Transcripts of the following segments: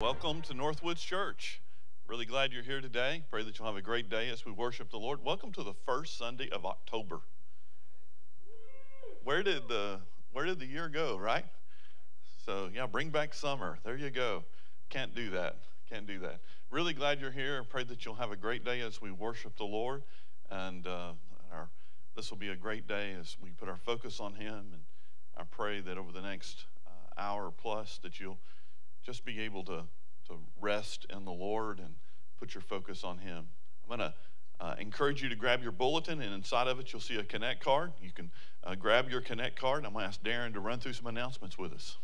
Welcome to Northwoods Church. Really glad you're here today. Pray that you'll have a great day as we worship the Lord. Welcome to the first Sunday of October. Where did the where did the year go, right? So, yeah, bring back summer. There you go. Can't do that. Can't do that. Really glad you're here. Pray that you'll have a great day as we worship the Lord. And uh, our, this will be a great day as we put our focus on Him. And I pray that over the next uh, hour plus that you'll just be able to, to rest in the Lord and put your focus on Him. I'm going to uh, encourage you to grab your bulletin, and inside of it, you'll see a Connect card. You can uh, grab your Connect card, and I'm going to ask Darin to run through some announcements with us.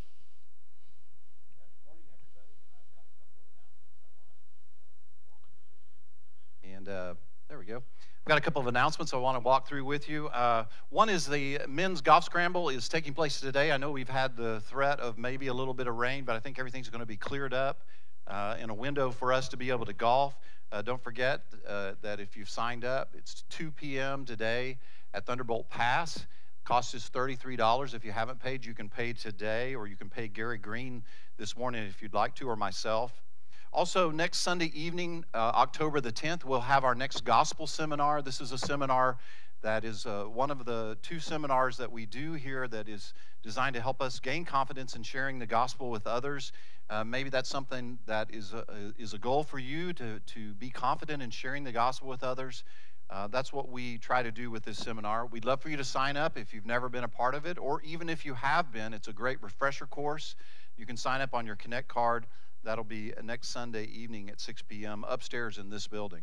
And uh, there we go. I've got a couple of announcements I want to walk through with you. Uh, one is the men's golf scramble is taking place today. I know we've had the threat of maybe a little bit of rain, but I think everything's going to be cleared up uh, in a window for us to be able to golf. Uh, don't forget uh, that if you've signed up, it's 2 p.m. today at Thunderbolt Pass. Cost is $33. If you haven't paid, you can pay today, or you can pay Gary Green this morning if you'd like to, or myself. Also, next Sunday evening, uh, October the 10th, we'll have our next gospel seminar. This is a seminar that is uh, one of the two seminars that we do here that is designed to help us gain confidence in sharing the gospel with others. Uh, maybe that's something that is a, is a goal for you to, to be confident in sharing the gospel with others. Uh, that's what we try to do with this seminar. We'd love for you to sign up if you've never been a part of it, or even if you have been. It's a great refresher course. You can sign up on your Connect card. That'll be next Sunday evening at 6 p.m. upstairs in this building.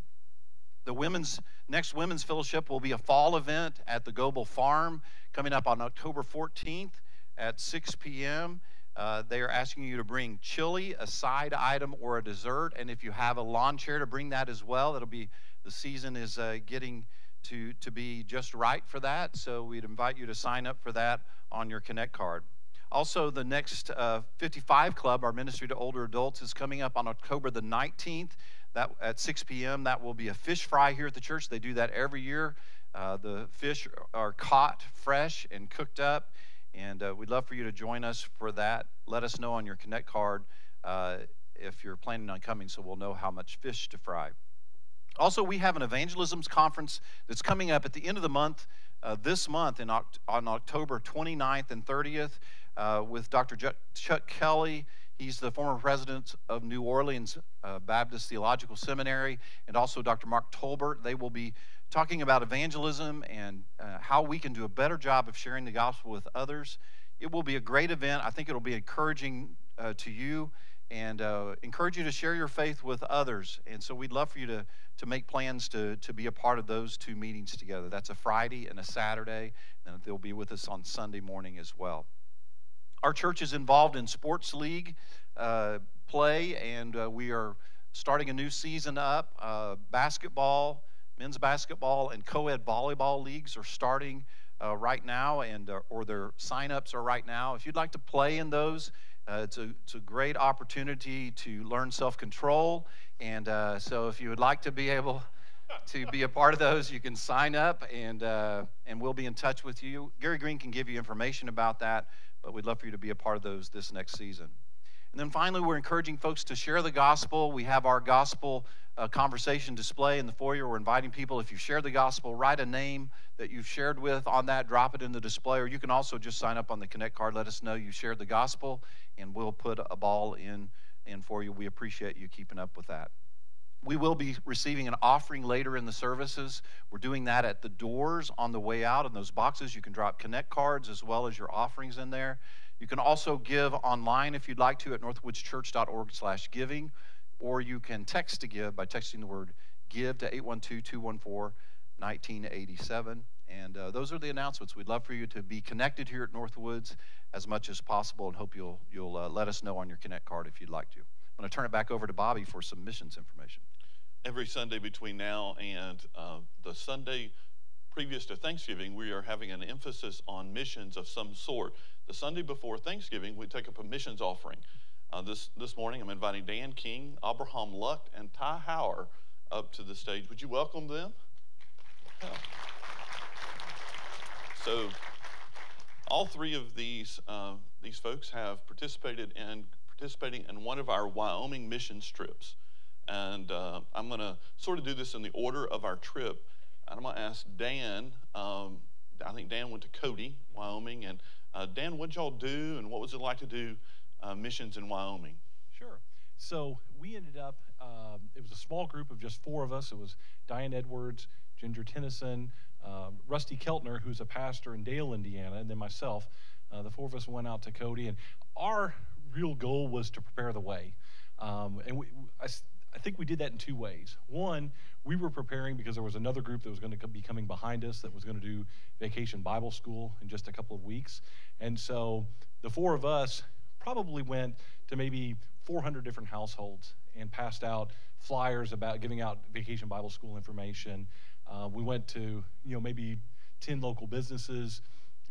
The women's next women's fellowship will be a fall event at the Goebel Farm coming up on October 14th at 6 p.m. Uh, they are asking you to bring chili, a side item, or a dessert, and if you have a lawn chair, to bring that as well. It'll be the season is uh, getting to to be just right for that, so we'd invite you to sign up for that on your Connect card. Also, the next uh, 55 Club, our ministry to older adults, is coming up on October the 19th. That at 6 p.m. That will be a fish fry here at the church. They do that every year. Uh, the fish are caught fresh and cooked up, and uh, we'd love for you to join us for that. Let us know on your Connect card uh, if you're planning on coming, so we'll know how much fish to fry. Also, we have an evangelisms conference that's coming up at the end of the month. Uh, this month in, on October 29th and 30th uh, with Dr. Chuck Kelly. He's the former president of New Orleans uh, Baptist Theological Seminary, and also Dr. Mark Tolbert. They will be talking about evangelism and uh, how we can do a better job of sharing the gospel with others. It will be a great event. I think it'll be encouraging uh, to you and uh, encourage you to share your faith with others. And so we'd love for you to, to make plans to, to be a part of those two meetings together. That's a Friday and a Saturday, and they'll be with us on Sunday morning as well. Our church is involved in sports league uh, play, and uh, we are starting a new season up. Uh, basketball, men's basketball, and co-ed volleyball leagues are starting uh, right now, and uh, or their sign-ups are right now. If you'd like to play in those, uh, it's a it's a great opportunity to learn self-control, and so if you would like to be able to be a part of those, you can sign up, and and we'll be in touch with you. Gary Green can give you information about that but we'd love for you to be a part of those this next season. And then finally, we're encouraging folks to share the gospel. We have our gospel uh, conversation display in the foyer. We're inviting people, if you share the gospel, write a name that you've shared with on that, drop it in the display, or you can also just sign up on the Connect card. Let us know you shared the gospel, and we'll put a ball in, in for you. We appreciate you keeping up with that. We will be receiving an offering later in the services. We're doing that at the doors on the way out. In those boxes, you can drop Connect cards as well as your offerings in there. You can also give online if you'd like to at northwoodschurch.org/giving, or you can text to give by texting the word "give" to 812-214-1987. And uh, those are the announcements. We'd love for you to be connected here at Northwoods as much as possible, and hope you'll you'll uh, let us know on your Connect card if you'd like to. I'm going to turn it back over to Bobby for some missions information every Sunday between now and uh, the Sunday previous to Thanksgiving, we are having an emphasis on missions of some sort. The Sunday before Thanksgiving, we take up a missions offering. Uh, this, this morning, I'm inviting Dan King, Abraham Luck, and Ty Hauer up to the stage. Would you welcome them? Yeah. So, all three of these, uh, these folks have participated in participating in one of our Wyoming mission trips. And uh, I'm going to sort of do this in the order of our trip. And I'm going to ask Dan. Um, I think Dan went to Cody, Wyoming. And uh, Dan, what y'all do, and what was it like to do uh, missions in Wyoming? Sure. So we ended up, um, it was a small group of just four of us. It was Diane Edwards, Ginger Tennyson, um, Rusty Keltner, who's a pastor in Dale, Indiana, and then myself. Uh, the four of us went out to Cody, and our real goal was to prepare the way. Um, and we, I, I think we did that in two ways. One, we were preparing because there was another group that was going to be coming behind us that was going to do vacation Bible school in just a couple of weeks. And so the four of us probably went to maybe 400 different households and passed out flyers about giving out vacation Bible school information. Uh, we went to, you know, maybe 10 local businesses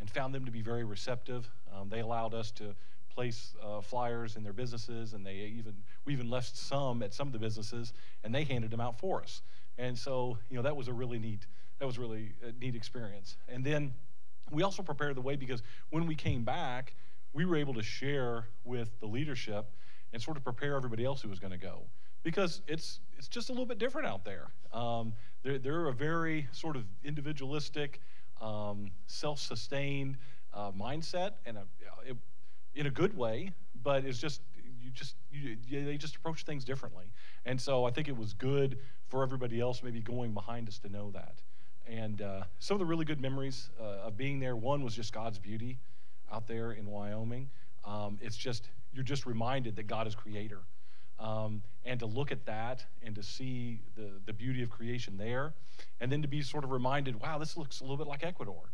and found them to be very receptive. Um, they allowed us to place uh, flyers in their businesses, and they even we even left some at some of the businesses, and they handed them out for us. And so, you know, that was a really neat that was really a neat experience. And then we also prepared the way because when we came back, we were able to share with the leadership and sort of prepare everybody else who was going to go because it's it's just a little bit different out there. Um, they're, they're a very sort of individualistic, um, self-sustained uh, mindset, and a, it, in a good way. But it's just you just you, they just approach things differently, and so I think it was good for everybody else maybe going behind us to know that. And uh, some of the really good memories uh, of being there. One was just God's beauty out there in Wyoming. Um, it's just you're just reminded that God is creator. Um, and to look at that and to see the, the beauty of creation there, and then to be sort of reminded, wow, this looks a little bit like Ecuador.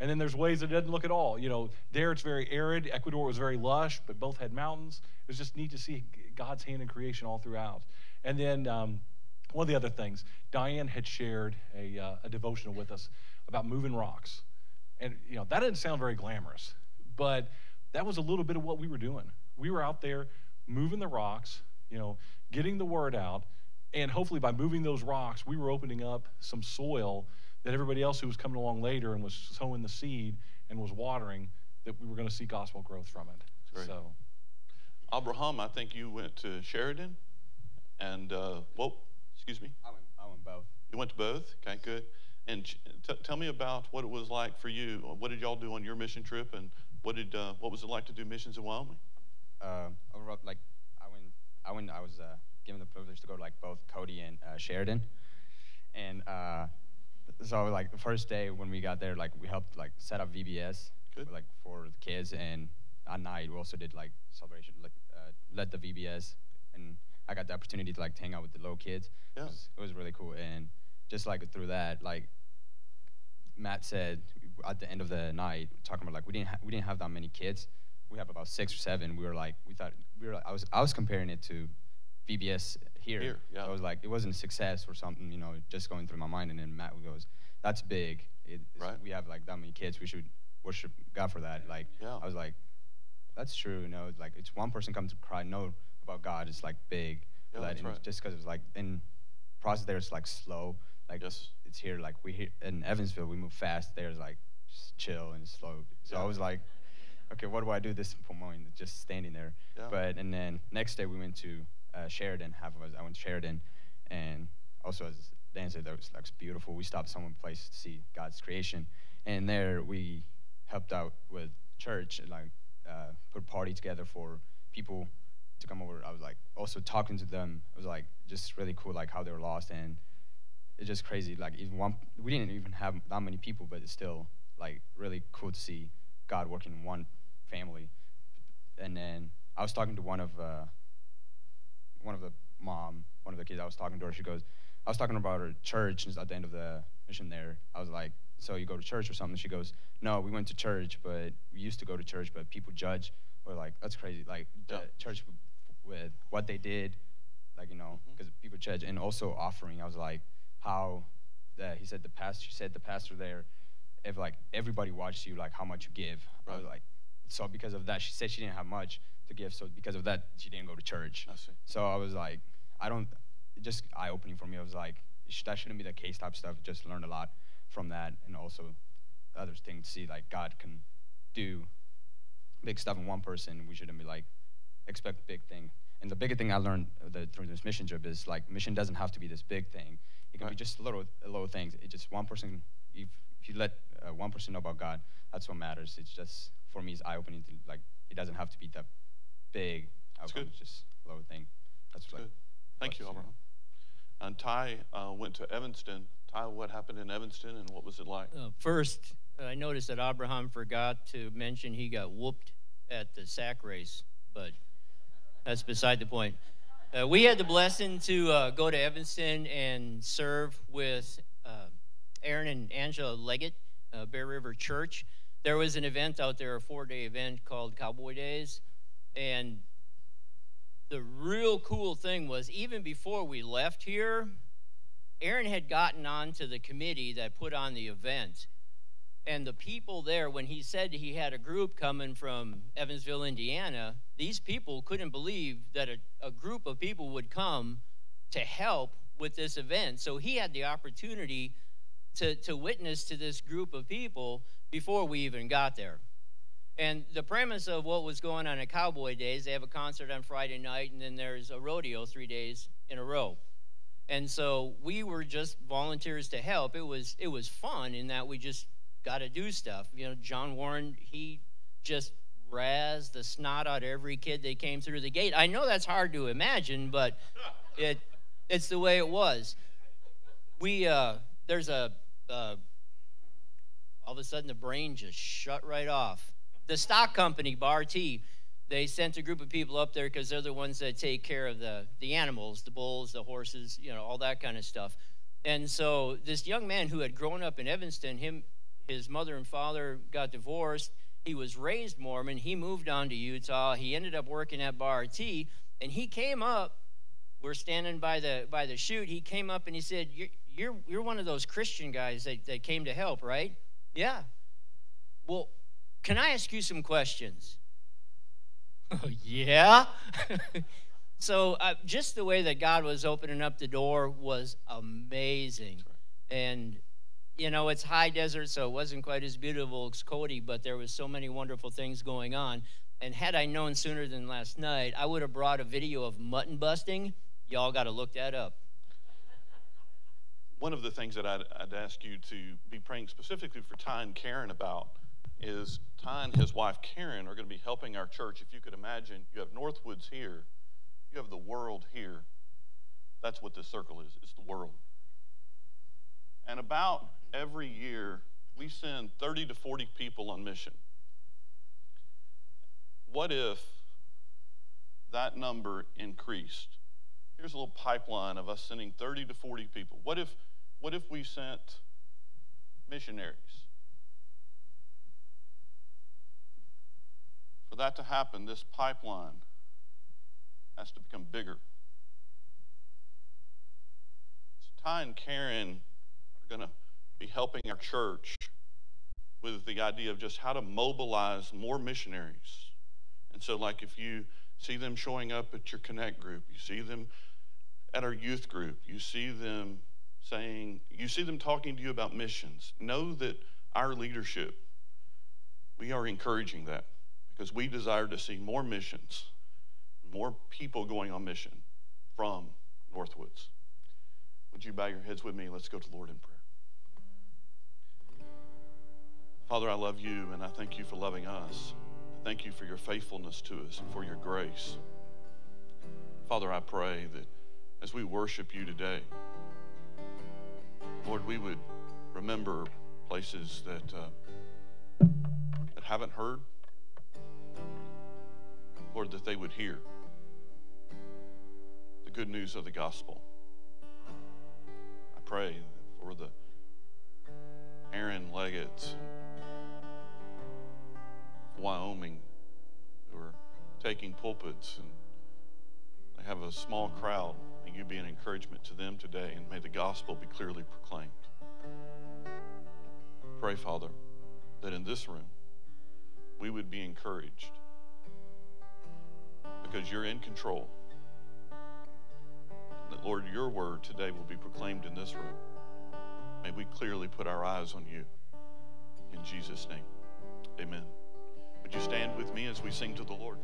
And then there's ways it doesn't look at all. You know, there it's very arid. Ecuador was very lush, but both had mountains. It was just neat to see God's hand in creation all throughout. And then um, one of the other things, Diane had shared a, uh, a devotional with us about moving rocks. And, you know, that didn't sound very glamorous, but that was a little bit of what we were doing. We were out there moving the rocks, you know, getting the word out, and hopefully by moving those rocks, we were opening up some soil that everybody else who was coming along later and was sowing the seed and was watering, that we were going to see gospel growth from it. Great. So, Abraham, I think you went to Sheridan, and uh, well, excuse me, I went, I went both. you went to both. Okay, good. And t- tell me about what it was like for you. What did y'all do on your mission trip, and what did uh, what was it like to do missions in Wyoming? Uh, overall, like I went, I went, I was uh, given the privilege to go to like both Cody and uh, Sheridan, and uh, so like the first day when we got there, like we helped like set up VBS, like for the kids, and at night we also did like celebration, like uh, led the VBS, and I got the opportunity to like hang out with the little kids. Yeah. It, was, it was really cool, and just like through that, like Matt said at the end of the night, talking about like we didn't we didn't have that many kids. We have about six or seven. We were like we thought we were. Like, I was I was comparing it to VBS here. Here, yeah. I was like it wasn't a success or something. You know, just going through my mind. And then Matt goes, "That's big. It, Right. We have like that many kids. We should worship God for that." Like Yeah. I was like, "That's true." You know, like it's one person comes to cry know about God. It's like big. Yeah, that's right. Just because it's like in process there, it's like slow. Like Yes. it's here. Like we here in Evansville, we move fast. There's like just chill and slow. So Yeah. I was like, okay, what do I do this point? Just standing there. Yeah. But and then next day we went to uh, Sheridan. Half of us I went to Sheridan, and also as Dan said, that was like beautiful. We stopped some place to see God's creation, and there we helped out with church and like uh, put a party together for people to come over. I was like also talking to them. It was like just really cool, like how they were lost and it's just crazy. Like even one, we didn't even have that many people, but it's still like really cool to see God working in one family. And then I was talking to one of uh, one of the mom, one of the kids. I was talking to her. She goes, I was talking about her church at the end of the mission there. I was like, so you go to church or something? She goes, no, we went to church, but we used to go to church, but people judge. We're like that's crazy. Like the church with what they did, like you know, mm-hmm. because people judge, and also offering. I was like, how that he said the pastor she said the pastor there if like everybody watched you like how much you give i was like so because of that she said she didn't have much to give so because of that she didn't go to church I so i was like i don't just eye-opening for me i was like that shouldn't be the case type stuff just learned a lot from that and also the other thing to see like god can do big stuff in one person we shouldn't be like expect big thing. And the bigger thing I learned uh, the, through this mission trip is like mission doesn't have to be this big thing. It can Right. be just little little things. It just one person. If if you let uh, one person know about God, that's what matters. It's just for me, it's eye opening. To like it doesn't have to be that big outcome. good. It's just a little thing. That's like Good. Thank you, you. Abraham. And Ty uh, went to Evanston. Ty, what happened in Evanston and what was it like? Uh, first, I noticed that Abraham forgot to mention he got whooped at the sack race, but that's beside the point. Uh, we had the blessing to uh, go to Evanston and serve with uh, Aaron and Angela Leggett, uh, Bear River Church. There was an event out there, a four day event called Cowboy Days. And the real cool thing was, even before we left here, Aaron had gotten onto the committee that put on the event. And the people there, when he said he had a group coming from Evansville, Indiana, these people couldn't believe that a, a group of people would come to help with this event. So he had the opportunity to, to witness to this group of people before we even got there. And the premise of what was going on at Cowboy Days, they have a concert on Friday night, and then there's a rodeo three days in a row. And so we were just volunteers to help. It was it was fun in that we just got to do stuff. You know, John Warren he just razzed the snot out of every kid that came through the gate. I know that's hard to imagine, but it it's the way it was. We uh, there's a uh, all of a sudden the brain just shut right off. The stock company, Bar T, they sent a group of people up there because they're the ones that take care of the, the animals, the bulls, the horses, you know, all that kind of stuff. And so this young man who had grown up in Evanston, him, his mother and father got divorced. He was raised Mormon. He moved on to Utah. He ended up working at Bar T, and he came up. We're standing by the by the chute. He came up and he said, "You're you're you're one of those Christian guys that, that came to help, right?" Yeah. Well, can I ask you some questions? yeah. so uh, just the way that God was opening up the door was amazing. And you know, it's high desert, so it wasn't quite as beautiful as Cody, but there was so many wonderful things going on. And had I known sooner than last night, I would have brought a video of mutton busting. Y'all got to look that up. One of the things that I'd, I'd ask you to be praying specifically for Ty and Karen about is Ty and his wife Karen are going to be helping our church. If you could imagine, you have Northwoods here, you have the world here. That's what this circle is, it's the world. And about every year, we send 30 to 40 people on mission. What if that number increased? Here's a little pipeline of us sending 30 to 40 people. What if, what if we sent missionaries? For that to happen, this pipeline has to become bigger. So Ty and Karen are going to be helping our church with the idea of just how to mobilize more missionaries. And so, like, if you see them showing up at your Connect group, you see them at our youth group, you see them saying, you see them talking to you about missions, know that our leadership, we are encouraging that because we desire to see more missions, more people going on mission from Northwoods. Would you bow your heads with me? Let's go to the Lord in prayer. Father, I love you and I thank you for loving us. I thank you for your faithfulness to us and for your grace. Father, I pray that as we worship you today, Lord, we would remember places that uh, that haven't heard. Lord, that they would hear the good news of the gospel. I pray for the Aaron Leggett of Wyoming who are taking pulpits and they have a small crowd. May you be an encouragement to them today and may the gospel be clearly proclaimed. Pray, Father, that in this room we would be encouraged because you're in control. That, Lord, your word today will be proclaimed in this room. May we clearly put our eyes on you. In Jesus' name, amen. Would you stand with me as we sing to the Lord?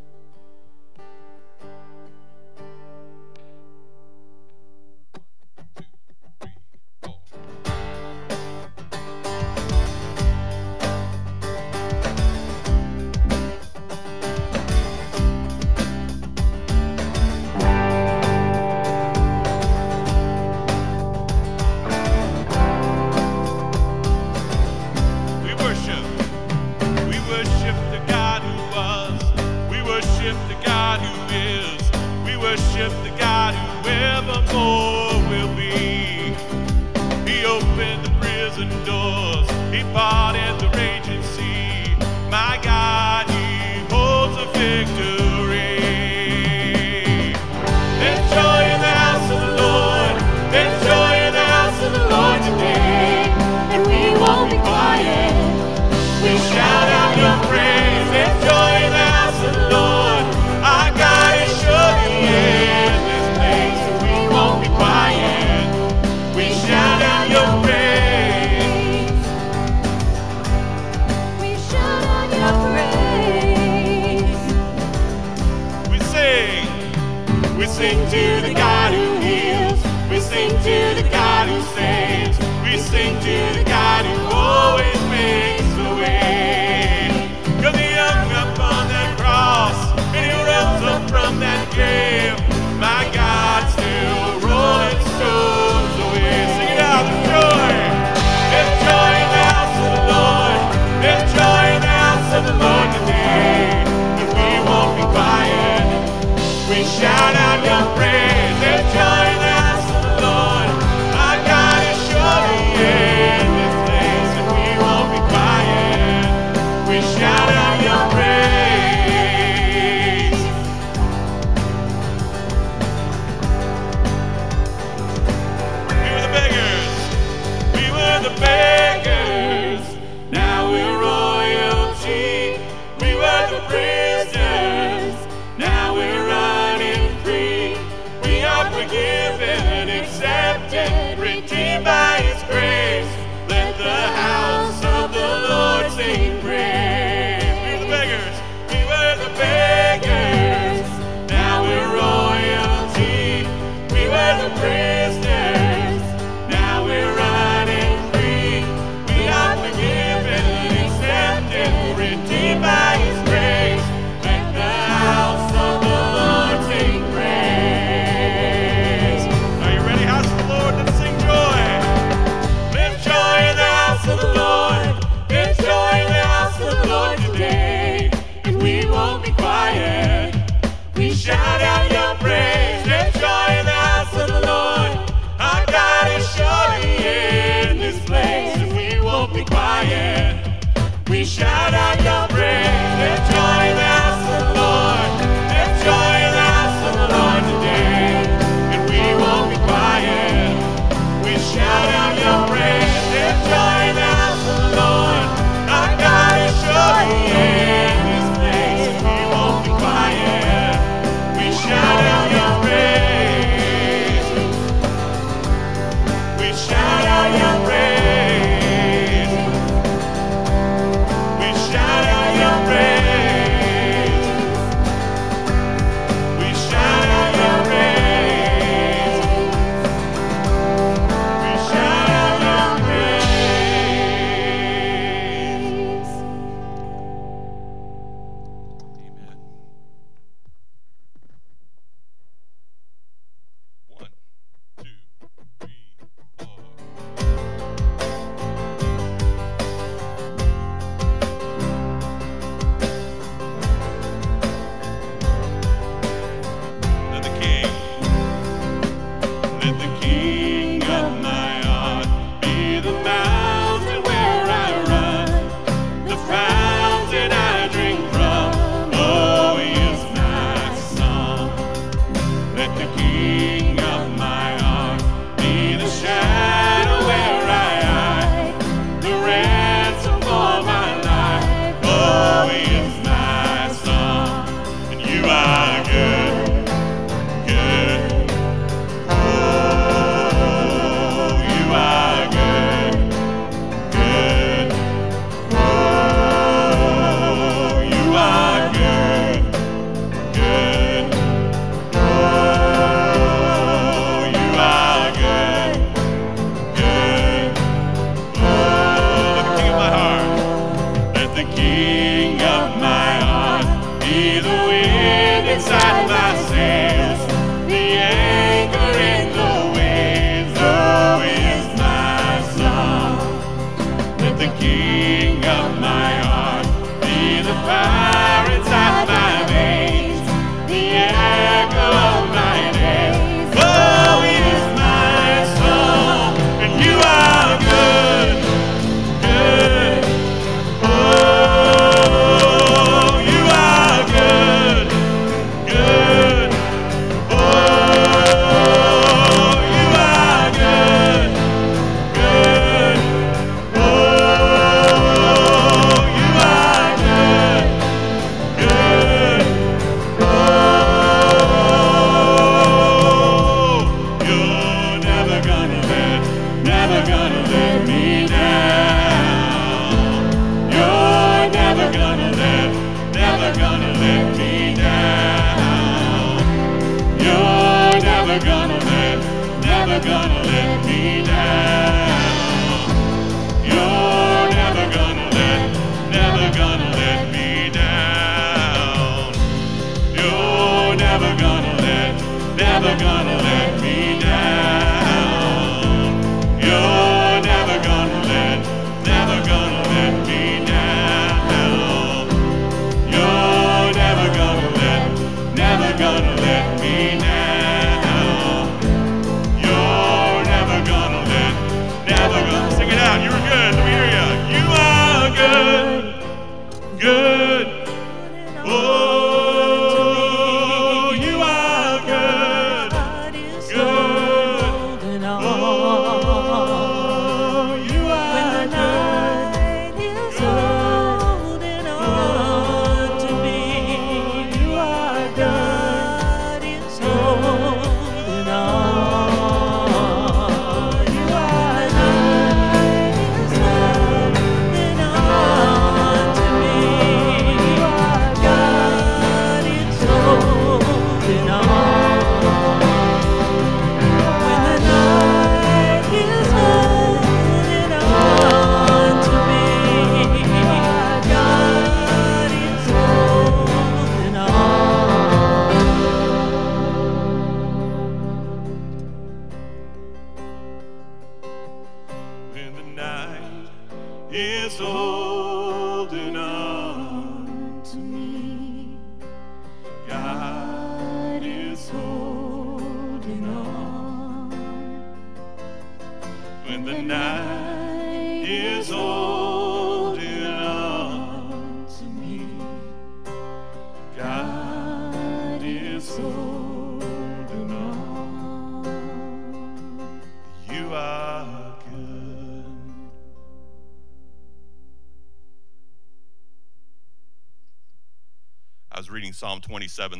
Gonna let me down.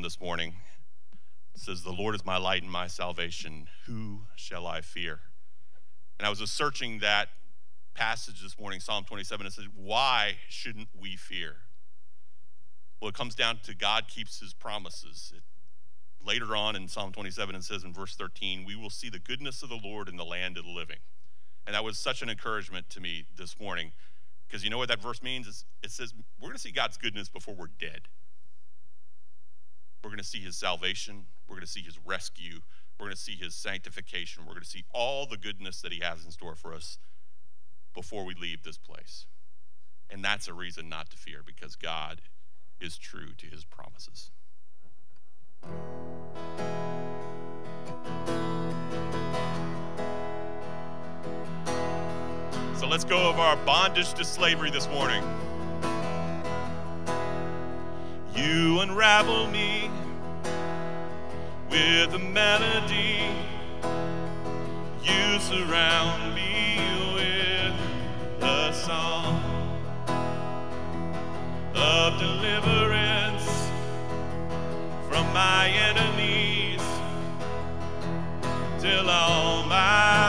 27 this morning. It says, The Lord is my light and my salvation. Who shall I fear? And I was just searching that passage this morning, Psalm 27, and it said, Why shouldn't we fear? Well, it comes down to God keeps his promises. It, later on in Psalm 27, it says in verse 13, We will see the goodness of the Lord in the land of the living. And that was such an encouragement to me this morning because you know what that verse means? It's, it says we're going to see God's goodness before we're dead. We're going to see his salvation. We're going to see his rescue. We're going to see his sanctification. We're going to see all the goodness that he has in store for us before we leave this place. And that's a reason not to fear because God is true to his promises. So let's go of our bondage to slavery this morning. You unravel me with a melody. You surround me with a song of deliverance from my enemies till all my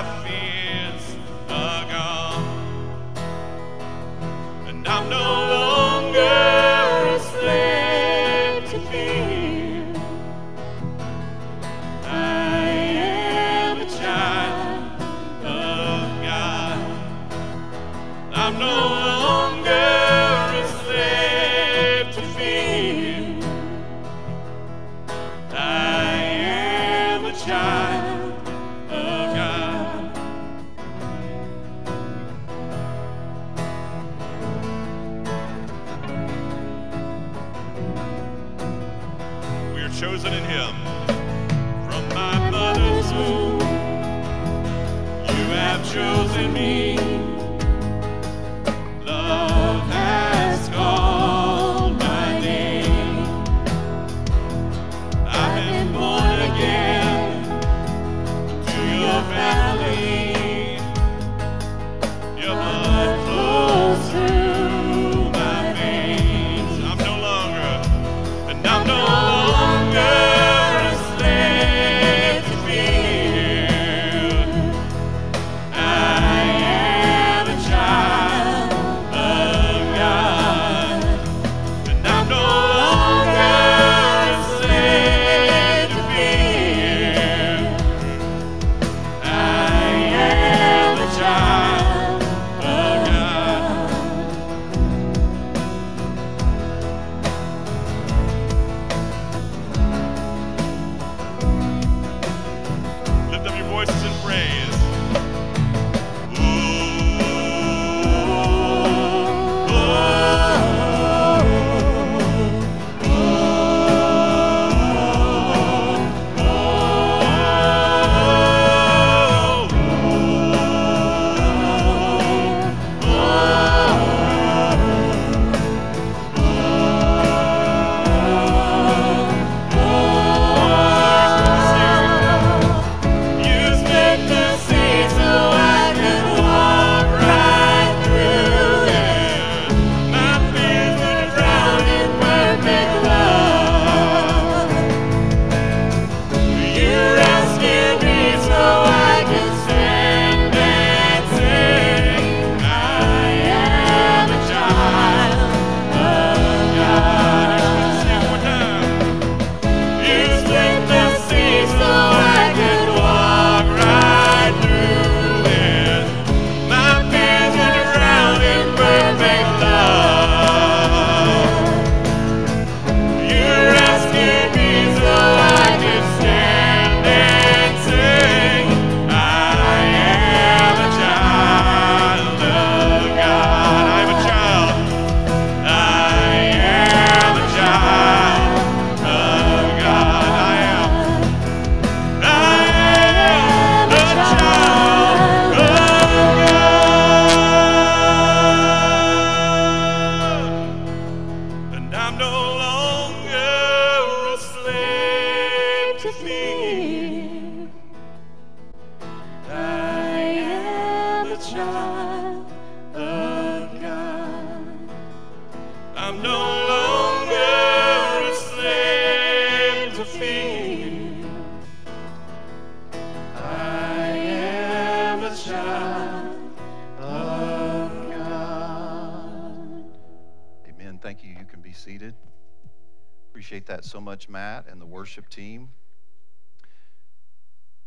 that so much, Matt, and the worship team.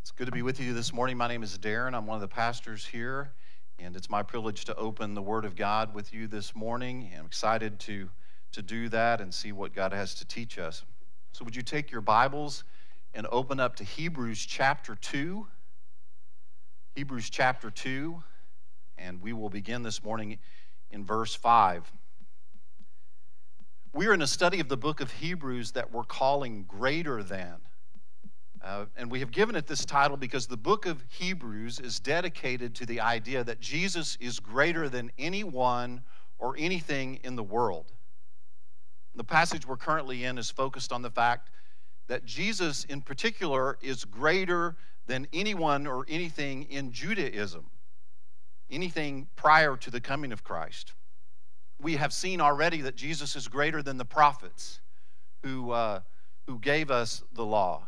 It's good to be with you this morning. My name is Darin. I'm one of the pastors here, and it's my privilege to open the Word of God with you this morning. I'm excited to, to do that and see what God has to teach us. So, would you take your Bibles and open up to Hebrews chapter 2? Hebrews chapter 2, and we will begin this morning in verse 5. We are in a study of the book of Hebrews that we're calling Greater Than. Uh, and we have given it this title because the book of Hebrews is dedicated to the idea that Jesus is greater than anyone or anything in the world. The passage we're currently in is focused on the fact that Jesus, in particular, is greater than anyone or anything in Judaism, anything prior to the coming of Christ. We have seen already that Jesus is greater than the prophets who, uh, who gave us the law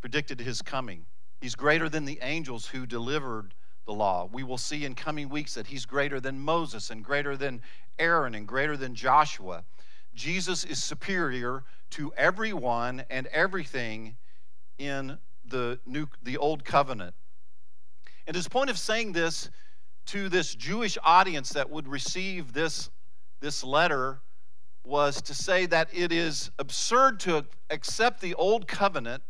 predicted his coming. He's greater than the angels who delivered the law. We will see in coming weeks that he's greater than Moses and greater than Aaron and greater than Joshua. Jesus is superior to everyone and everything in the new the old covenant. And his point of saying this to this Jewish audience that would receive this, this letter was to say that it is absurd to accept the old covenant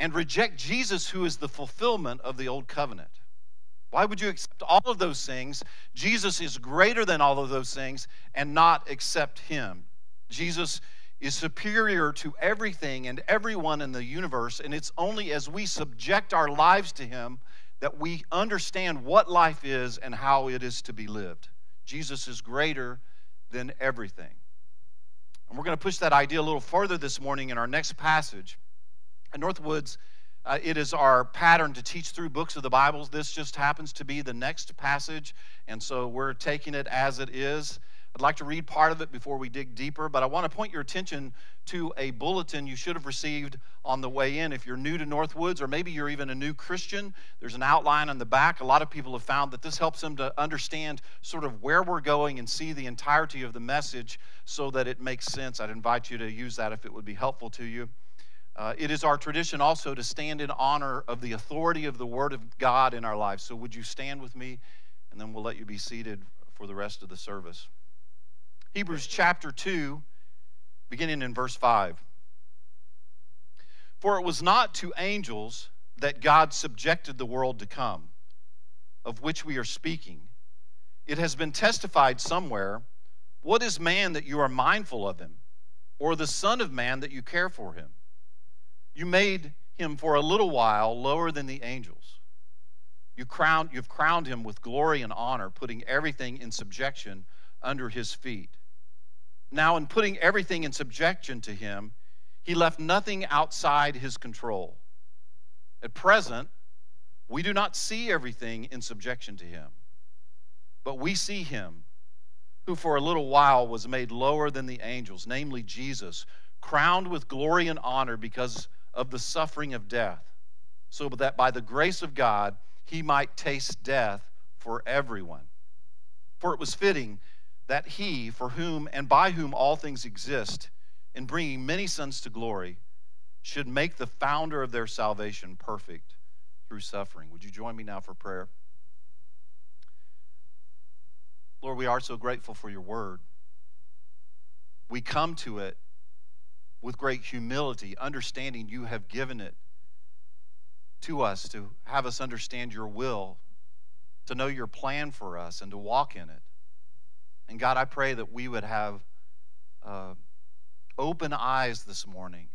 and reject Jesus, who is the fulfillment of the old covenant? Why would you accept all of those things? Jesus is greater than all of those things and not accept him. Jesus is superior to everything and everyone in the universe, and it's only as we subject our lives to him that we understand what life is and how it is to be lived. Jesus is greater than everything. And we're going to push that idea a little further this morning in our next passage. At Northwoods, uh, it is our pattern to teach through books of the Bibles. This just happens to be the next passage, and so we're taking it as it is. I'd like to read part of it before we dig deeper, but I want to point your attention to a bulletin you should have received on the way in. If you're new to Northwoods, or maybe you're even a new Christian, there's an outline on the back. A lot of people have found that this helps them to understand sort of where we're going and see the entirety of the message so that it makes sense. I'd invite you to use that if it would be helpful to you. Uh, it is our tradition also to stand in honor of the authority of the Word of God in our lives. So, would you stand with me, and then we'll let you be seated for the rest of the service. Hebrews chapter 2, beginning in verse 5. For it was not to angels that God subjected the world to come, of which we are speaking. It has been testified somewhere What is man that you are mindful of him, or the Son of Man that you care for him? You made him for a little while lower than the angels. You crowned, you've crowned him with glory and honor, putting everything in subjection under his feet. Now, in putting everything in subjection to him, he left nothing outside his control. At present, we do not see everything in subjection to him, but we see him who for a little while was made lower than the angels, namely Jesus, crowned with glory and honor because of the suffering of death, so that by the grace of God he might taste death for everyone. For it was fitting that he, for whom and by whom all things exist, in bringing many sons to glory, should make the founder of their salvation perfect through suffering. Would you join me now for prayer? Lord, we are so grateful for your word. We come to it with great humility, understanding you have given it to us to have us understand your will, to know your plan for us, and to walk in it. And God, I pray that we would have uh, open eyes this morning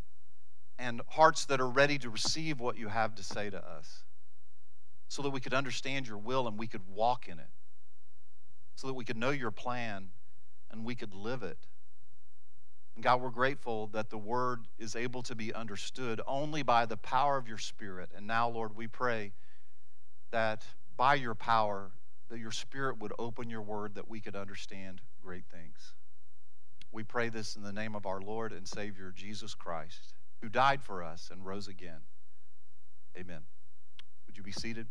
and hearts that are ready to receive what you have to say to us so that we could understand your will and we could walk in it, so that we could know your plan and we could live it. And God, we're grateful that the word is able to be understood only by the power of your spirit. And now, Lord, we pray that by your power, that your spirit would open your word that we could understand great things. We pray this in the name of our Lord and Savior Jesus Christ, who died for us and rose again. Amen. Would you be seated?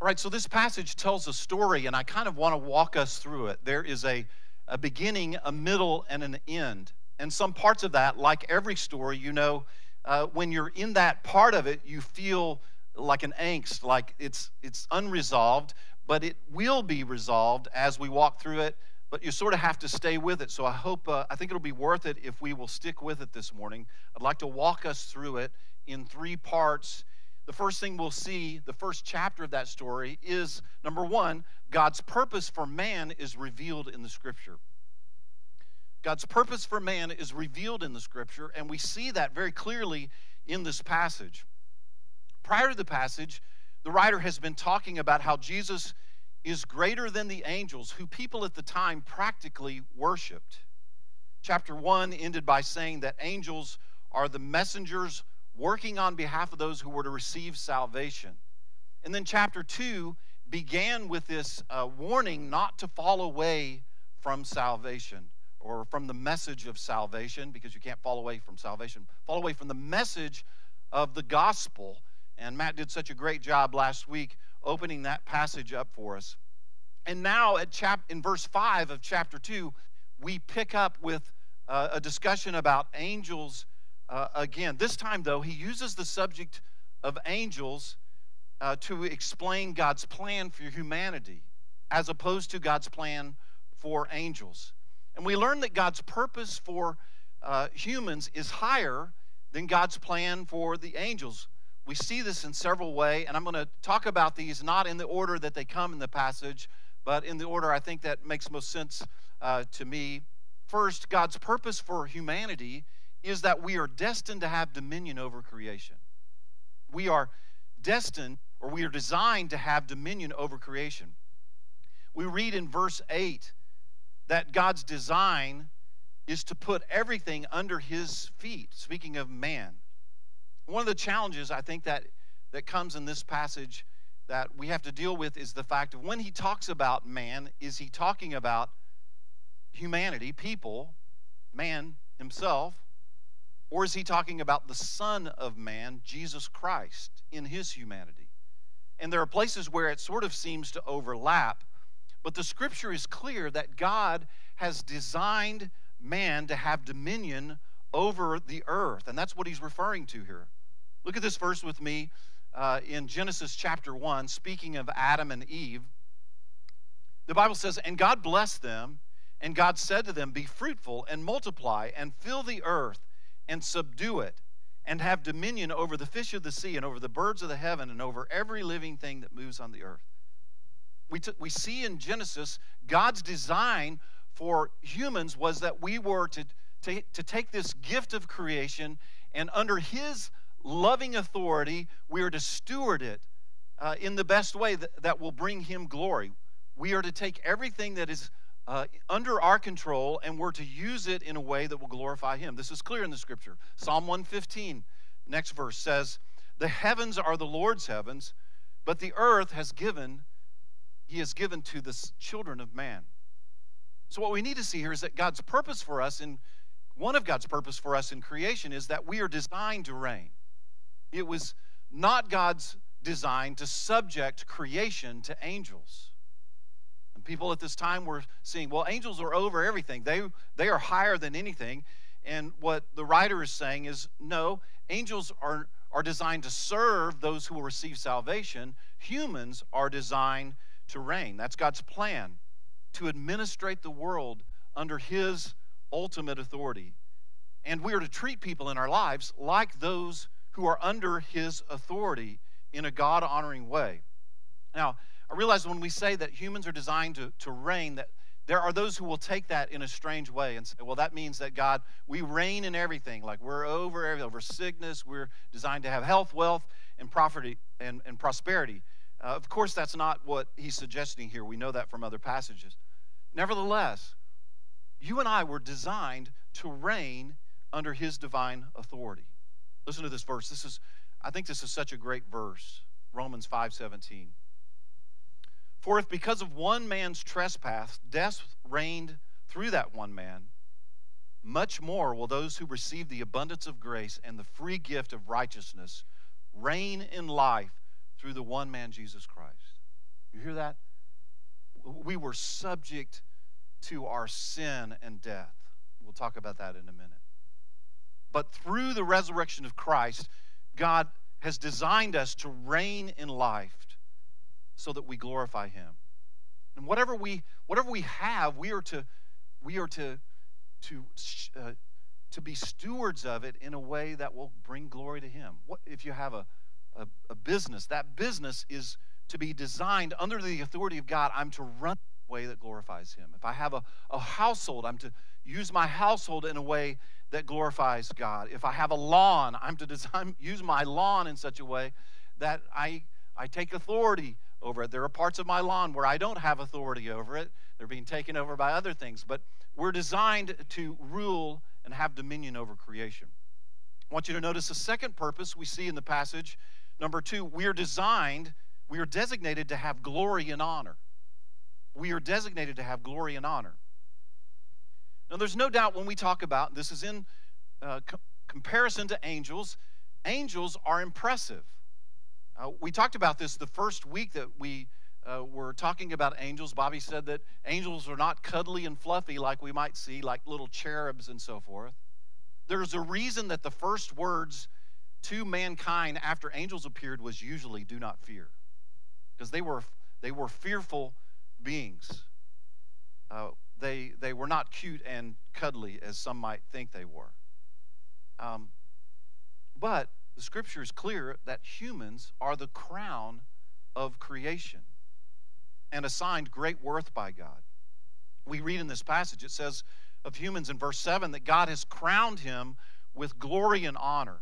All right, so this passage tells a story, and I kind of want to walk us through it. There is a, a beginning, a middle, and an end. And some parts of that, like every story, you know, uh, when you're in that part of it, you feel like an angst, like it's it's unresolved, but it will be resolved as we walk through it. But you sort of have to stay with it. So I hope, uh, I think it'll be worth it if we will stick with it this morning. I'd like to walk us through it in three parts. The first thing we'll see, the first chapter of that story, is number one, God's purpose for man is revealed in the scripture. God's purpose for man is revealed in the scripture, and we see that very clearly in this passage. Prior to the passage, the writer has been talking about how Jesus is greater than the angels, who people at the time practically worshiped. Chapter 1 ended by saying that angels are the messengers working on behalf of those who were to receive salvation. And then chapter 2 began with this uh, warning not to fall away from salvation or from the message of salvation, because you can't fall away from salvation, fall away from the message of the gospel. And Matt did such a great job last week opening that passage up for us. And now at chap- in verse 5 of chapter 2, we pick up with uh, a discussion about angels uh, again. This time, though, he uses the subject of angels uh, to explain God's plan for humanity as opposed to God's plan for angels. And we learn that God's purpose for uh, humans is higher than God's plan for the angels. We see this in several ways, and I'm going to talk about these not in the order that they come in the passage, but in the order I think that makes most sense uh, to me. First, God's purpose for humanity is that we are destined to have dominion over creation. We are destined, or we are designed to have dominion over creation. We read in verse 8 that God's design is to put everything under his feet, speaking of man. One of the challenges I think that, that comes in this passage that we have to deal with is the fact of when he talks about man, is he talking about humanity, people, man himself, or is he talking about the Son of Man, Jesus Christ, in his humanity? And there are places where it sort of seems to overlap, but the scripture is clear that God has designed man to have dominion over the earth. And that's what he's referring to here. Look at this verse with me uh, in Genesis chapter 1, speaking of Adam and Eve. The Bible says, And God blessed them, and God said to them, Be fruitful and multiply, and fill the earth, and subdue it, and have dominion over the fish of the sea, and over the birds of the heaven, and over every living thing that moves on the earth. We, we see in Genesis God's design for humans was that we were to, to, to take this gift of creation and under His loving authority, we are to steward it uh, in the best way that, that will bring Him glory. We are to take everything that is uh, under our control and we're to use it in a way that will glorify Him. This is clear in the scripture. Psalm 115, next verse says, The heavens are the Lord's heavens, but the earth has given, He has given to the children of man. So, what we need to see here is that God's purpose for us, in one of God's purpose for us in creation, is that we are designed to reign. It was not God's design to subject creation to angels. And people at this time were seeing, well, angels are over everything, they, they are higher than anything. And what the writer is saying is, no, angels are, are designed to serve those who will receive salvation. Humans are designed to reign. That's God's plan, to administrate the world under His ultimate authority. And we are to treat people in our lives like those who are under his authority in a God honoring way. Now, I realize when we say that humans are designed to, to reign, that there are those who will take that in a strange way and say, well, that means that God, we reign in everything. Like we're over over sickness, we're designed to have health, wealth, and property and, and prosperity. Uh, of course, that's not what he's suggesting here. We know that from other passages. Nevertheless, you and I were designed to reign under his divine authority. Listen to this verse. This is, I think this is such a great verse. Romans 5:17. For if because of one man's trespass death reigned through that one man, much more will those who receive the abundance of grace and the free gift of righteousness reign in life through the one man Jesus Christ. You hear that? We were subject to our sin and death. We'll talk about that in a minute. But through the resurrection of Christ, God has designed us to reign in life so that we glorify him. And whatever we whatever we have, we are to we are to to uh, to be stewards of it in a way that will bring glory to him. What if you have a, a, a business? That business is to be designed under the authority of God. I'm to run in a way that glorifies him. If I have a, a household, I'm to use my household in a way that glorifies God. If I have a lawn, I'm to design, use my lawn in such a way that I, I take authority over it. There are parts of my lawn where I don't have authority over it. They're being taken over by other things. But we're designed to rule and have dominion over creation. I want you to notice the second purpose we see in the passage. Number two, we are designed, we are designated to have glory and honor. We are designated to have glory and honor. Now, there's no doubt when we talk about this is in uh, co- comparison to angels, angels are impressive. Uh, we talked about this the first week that we uh, were talking about angels. Bobby said that angels are not cuddly and fluffy like we might see, like little cherubs and so forth. There's a reason that the first words to mankind after angels appeared was usually "Do not fear," because they were they were fearful beings. Uh, they, they were not cute and cuddly as some might think they were. Um, but the scripture is clear that humans are the crown of creation and assigned great worth by God. We read in this passage, it says of humans in verse 7 that God has crowned him with glory and honor.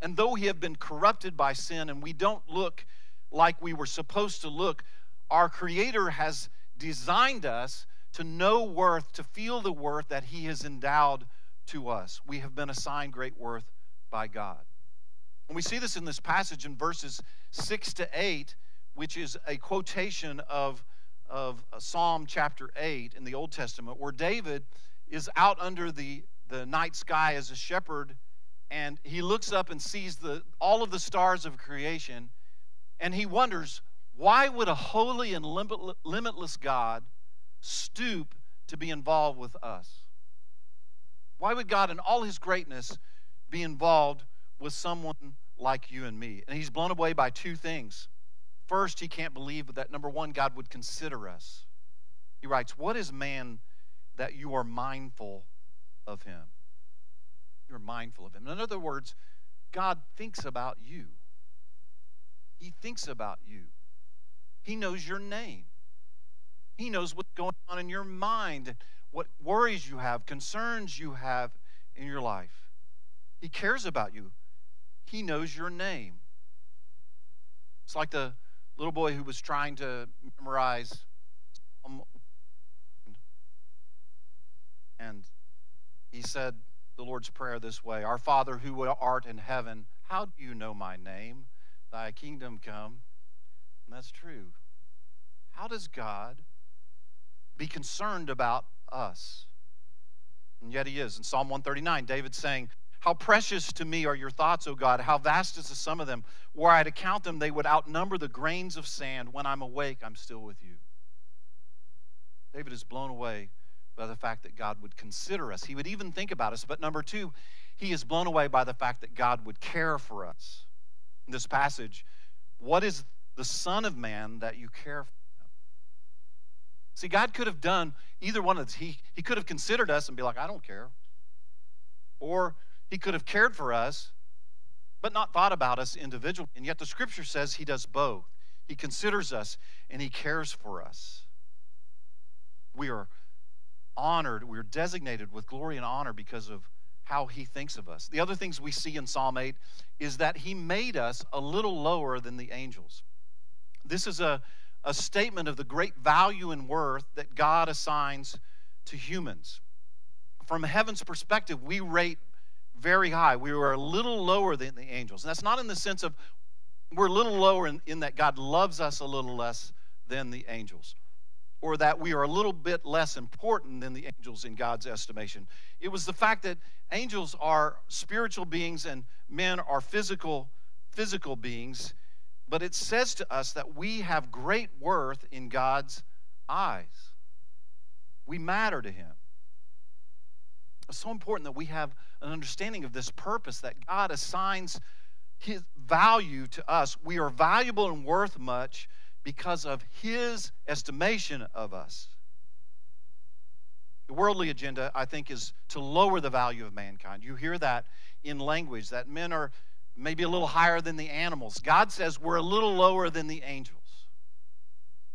And though he have been corrupted by sin and we don't look like we were supposed to look, our Creator has designed us to know worth, to feel the worth that He has endowed to us. We have been assigned great worth by God. And we see this in this passage in verses 6 to 8, which is a quotation of, of Psalm chapter 8 in the Old Testament, where David is out under the, the night sky as a shepherd, and he looks up and sees the, all of the stars of creation, and he wonders, why would a holy and limitless God stoop to be involved with us? Why would God, in all his greatness, be involved with someone like you and me? And he's blown away by two things. First, he can't believe that, number one, God would consider us. He writes, What is man that you are mindful of him? You're mindful of him. In other words, God thinks about you. He thinks about you. He knows your name. He knows what's going on in your mind, what worries you have, concerns you have in your life. He cares about you. He knows your name. It's like the little boy who was trying to memorize and he said the Lord's Prayer this way Our Father who art in heaven, how do you know my name? Thy kingdom come. And that's true. How does God be concerned about us. And yet he is. In Psalm 139, David saying, How precious to me are your thoughts, O God. How vast is the sum of them. Were I to count them, they would outnumber the grains of sand. When I'm awake, I'm still with you. David is blown away by the fact that God would consider us. He would even think about us. But number two, he is blown away by the fact that God would care for us. In this passage, what is the Son of Man that you care for? See, God could have done either one of these. He, he could have considered us and be like, I don't care. Or he could have cared for us, but not thought about us individually. And yet the scripture says he does both. He considers us and he cares for us. We are honored, we are designated with glory and honor because of how he thinks of us. The other things we see in Psalm 8 is that he made us a little lower than the angels. This is a a statement of the great value and worth that God assigns to humans. From heaven's perspective, we rate very high. We are a little lower than the angels. And that's not in the sense of we're a little lower in, in that God loves us a little less than the angels, or that we are a little bit less important than the angels in God's estimation. It was the fact that angels are spiritual beings and men are physical physical beings but it says to us that we have great worth in God's eyes. We matter to Him. It's so important that we have an understanding of this purpose that God assigns His value to us. We are valuable and worth much because of His estimation of us. The worldly agenda, I think, is to lower the value of mankind. You hear that in language, that men are maybe a little higher than the animals. God says we're a little lower than the angels.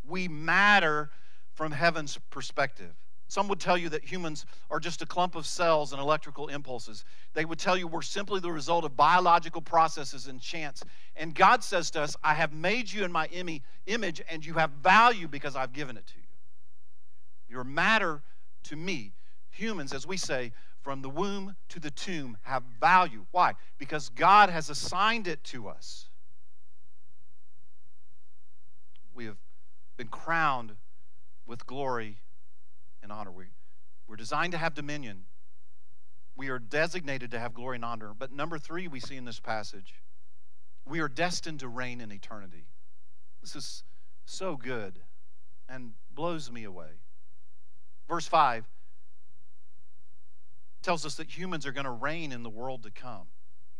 We matter from heaven's perspective. Some would tell you that humans are just a clump of cells and electrical impulses. They would tell you we're simply the result of biological processes and chance. And God says to us, I have made you in my image, and you have value because I've given it to you. Your matter to me. Humans, as we say, from the womb to the tomb have value. Why? Because God has assigned it to us. We have been crowned with glory and honor. We, we're designed to have dominion. We are designated to have glory and honor. But number three, we see in this passage, we are destined to reign in eternity. This is so good and blows me away. Verse 5 tells us that humans are going to reign in the world to come.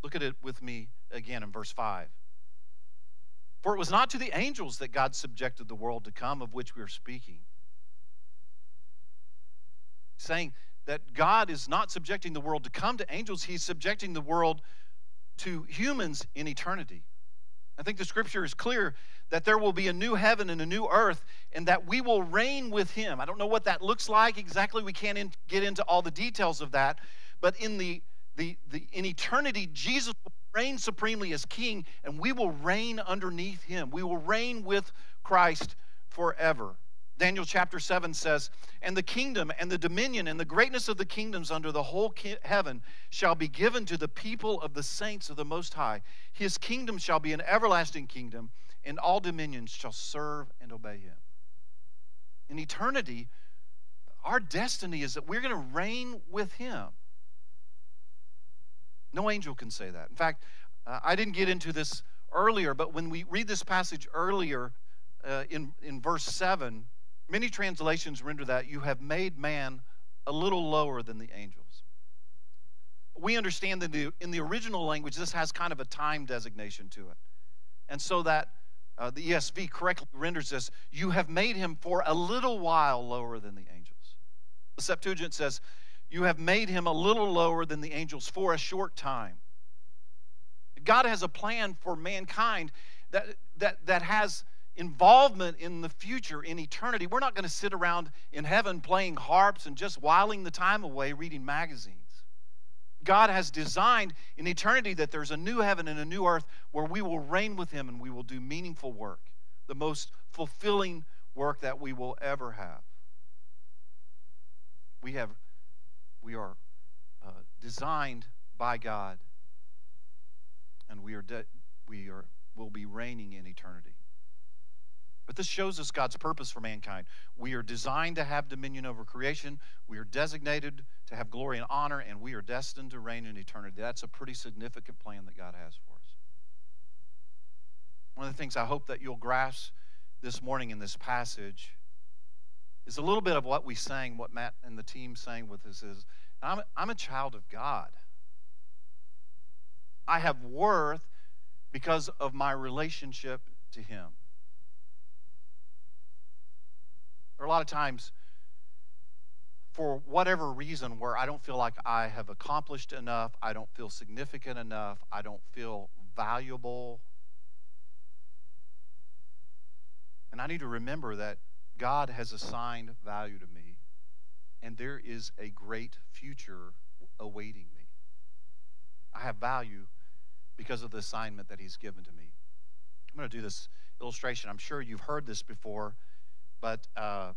Look at it with me again in verse 5. For it was not to the angels that God subjected the world to come, of which we are speaking. Saying that God is not subjecting the world to come to angels, He's subjecting the world to humans in eternity. I think the scripture is clear that there will be a new heaven and a new earth and that we will reign with him. I don't know what that looks like exactly. We can't in, get into all the details of that. But in, the, the, the, in eternity, Jesus will reign supremely as king and we will reign underneath him. We will reign with Christ forever. Daniel chapter 7 says, And the kingdom and the dominion and the greatness of the kingdoms under the whole heaven shall be given to the people of the saints of the Most High. His kingdom shall be an everlasting kingdom, and all dominions shall serve and obey him. In eternity, our destiny is that we're going to reign with him. No angel can say that. In fact, uh, I didn't get into this earlier, but when we read this passage earlier uh, in, in verse 7, Many translations render that you have made man a little lower than the angels. We understand that in the original language, this has kind of a time designation to it. And so that uh, the ESV correctly renders this you have made him for a little while lower than the angels. The Septuagint says, You have made him a little lower than the angels for a short time. God has a plan for mankind that, that, that has involvement in the future, in eternity. We're not going to sit around in heaven playing harps and just whiling the time away reading magazines. God has designed in eternity that there's a new heaven and a new earth where we will reign with Him and we will do meaningful work, the most fulfilling work that we will ever have. We have, we are uh, designed by God, and we are, de- we are will be reigning in eternity. But this shows us God's purpose for mankind. We are designed to have dominion over creation. We are designated to have glory and honor, and we are destined to reign in eternity. That's a pretty significant plan that God has for us. One of the things I hope that you'll grasp this morning in this passage is a little bit of what we sang, what Matt and the team sang with us is I'm, I'm a child of God. I have worth because of my relationship to Him. There are a lot of times, for whatever reason, where I don't feel like I have accomplished enough, I don't feel significant enough, I don't feel valuable. And I need to remember that God has assigned value to me, and there is a great future awaiting me. I have value because of the assignment that He's given to me. I'm going to do this illustration. I'm sure you've heard this before. But uh,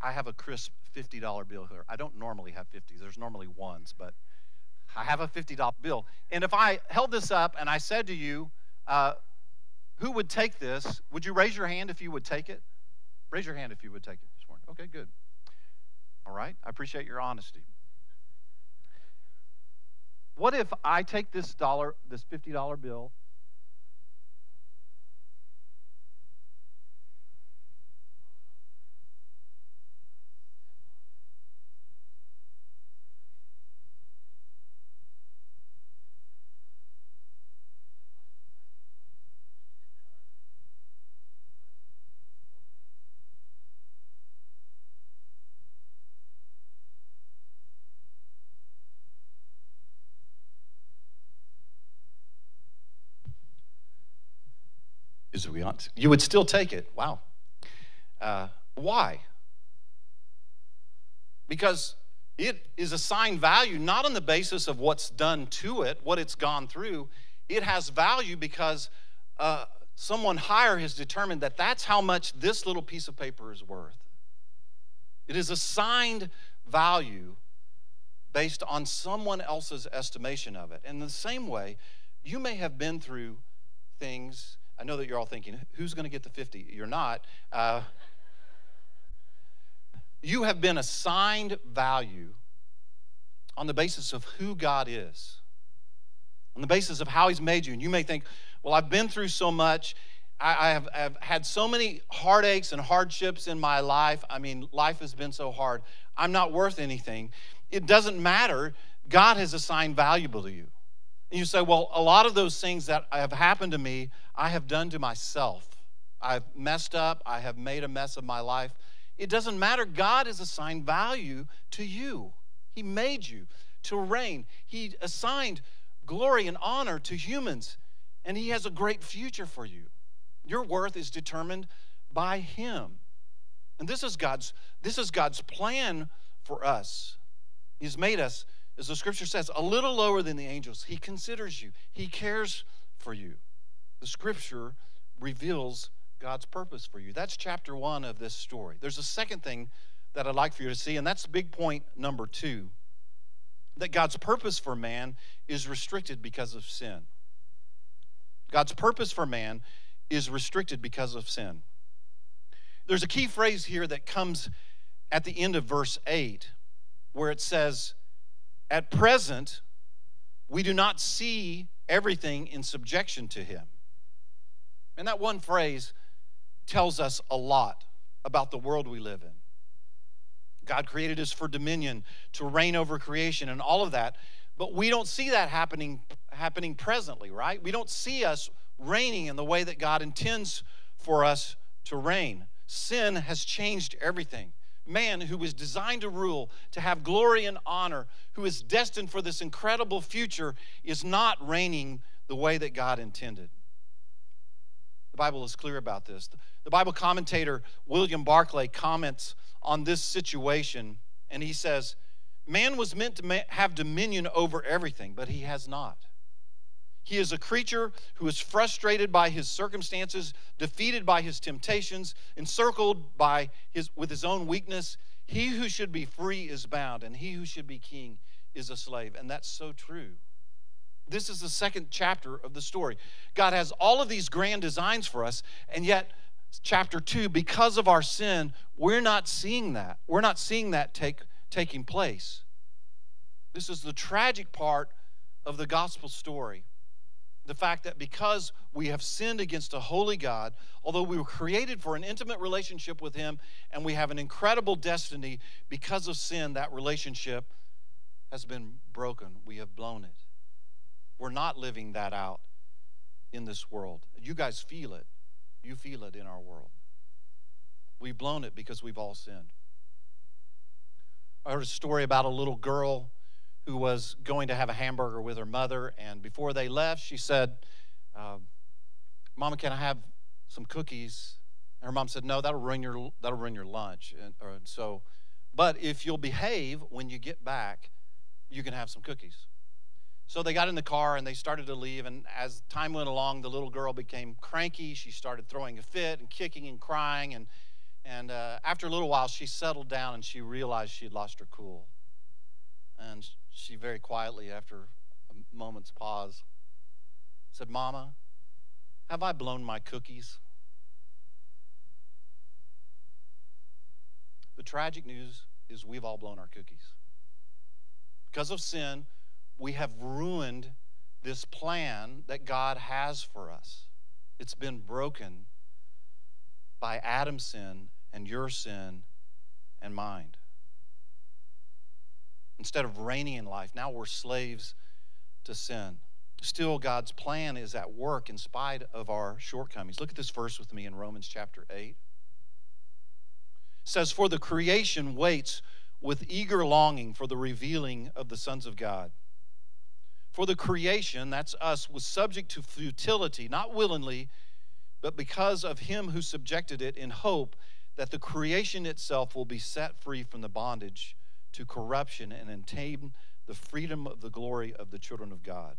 I have a crisp $50 bill here. I don't normally have 50s, there's normally ones, but I have a $50 bill. And if I held this up and I said to you, uh, who would take this? Would you raise your hand if you would take it? Raise your hand if you would take it this morning. Okay, good. All right, I appreciate your honesty. What if I take this dollar, this $50 bill, You would still take it. Wow. Uh, why? Because it is assigned value not on the basis of what's done to it, what it's gone through. It has value because uh, someone higher has determined that that's how much this little piece of paper is worth. It is assigned value based on someone else's estimation of it. In the same way, you may have been through things. I know that you're all thinking, who's going to get the 50? You're not. Uh, you have been assigned value on the basis of who God is, on the basis of how He's made you. And you may think, well, I've been through so much. I, I have I've had so many heartaches and hardships in my life. I mean, life has been so hard. I'm not worth anything. It doesn't matter. God has assigned valuable to you. And you say, well, a lot of those things that have happened to me, I have done to myself. I've messed up. I have made a mess of my life. It doesn't matter. God has assigned value to you. He made you to reign. He assigned glory and honor to humans, and He has a great future for you. Your worth is determined by Him. And this is God's, this is God's plan for us. He's made us, as the scripture says, a little lower than the angels. He considers you, He cares for you. The scripture reveals God's purpose for you. That's chapter one of this story. There's a second thing that I'd like for you to see, and that's big point number two that God's purpose for man is restricted because of sin. God's purpose for man is restricted because of sin. There's a key phrase here that comes at the end of verse 8 where it says, At present, we do not see everything in subjection to him. And that one phrase tells us a lot about the world we live in. God created us for dominion, to reign over creation, and all of that. But we don't see that happening, happening presently, right? We don't see us reigning in the way that God intends for us to reign. Sin has changed everything. Man who was designed to rule, to have glory and honor, who is destined for this incredible future, is not reigning the way that God intended. The Bible is clear about this. The Bible commentator William Barclay comments on this situation, and he says, Man was meant to have dominion over everything, but he has not. He is a creature who is frustrated by his circumstances, defeated by his temptations, encircled by his, with his own weakness. He who should be free is bound, and he who should be king is a slave. And that's so true. This is the second chapter of the story. God has all of these grand designs for us, and yet, chapter two, because of our sin, we're not seeing that. We're not seeing that take, taking place. This is the tragic part of the gospel story. The fact that because we have sinned against a holy God, although we were created for an intimate relationship with Him and we have an incredible destiny, because of sin, that relationship has been broken. We have blown it. We're not living that out in this world. You guys feel it. You feel it in our world. We've blown it because we've all sinned. I heard a story about a little girl who was going to have a hamburger with her mother, and before they left, she said, uh, "Mama, can I have some cookies?" And her mom said, "No, that'll ruin your that'll ruin your lunch." And, and so, but if you'll behave when you get back, you can have some cookies. So they got in the car and they started to leave. And as time went along, the little girl became cranky. She started throwing a fit and kicking and crying. And, and uh, after a little while, she settled down and she realized she had lost her cool. And she very quietly, after a moment's pause, said, Mama, have I blown my cookies? The tragic news is we've all blown our cookies. Because of sin, we have ruined this plan that God has for us. It's been broken by Adam's sin and your sin and mine. Instead of reigning in life, now we're slaves to sin. Still, God's plan is at work in spite of our shortcomings. Look at this verse with me in Romans chapter 8. It says, For the creation waits with eager longing for the revealing of the sons of God. For the creation, that's us, was subject to futility, not willingly, but because of him who subjected it in hope that the creation itself will be set free from the bondage to corruption and attain the freedom of the glory of the children of God.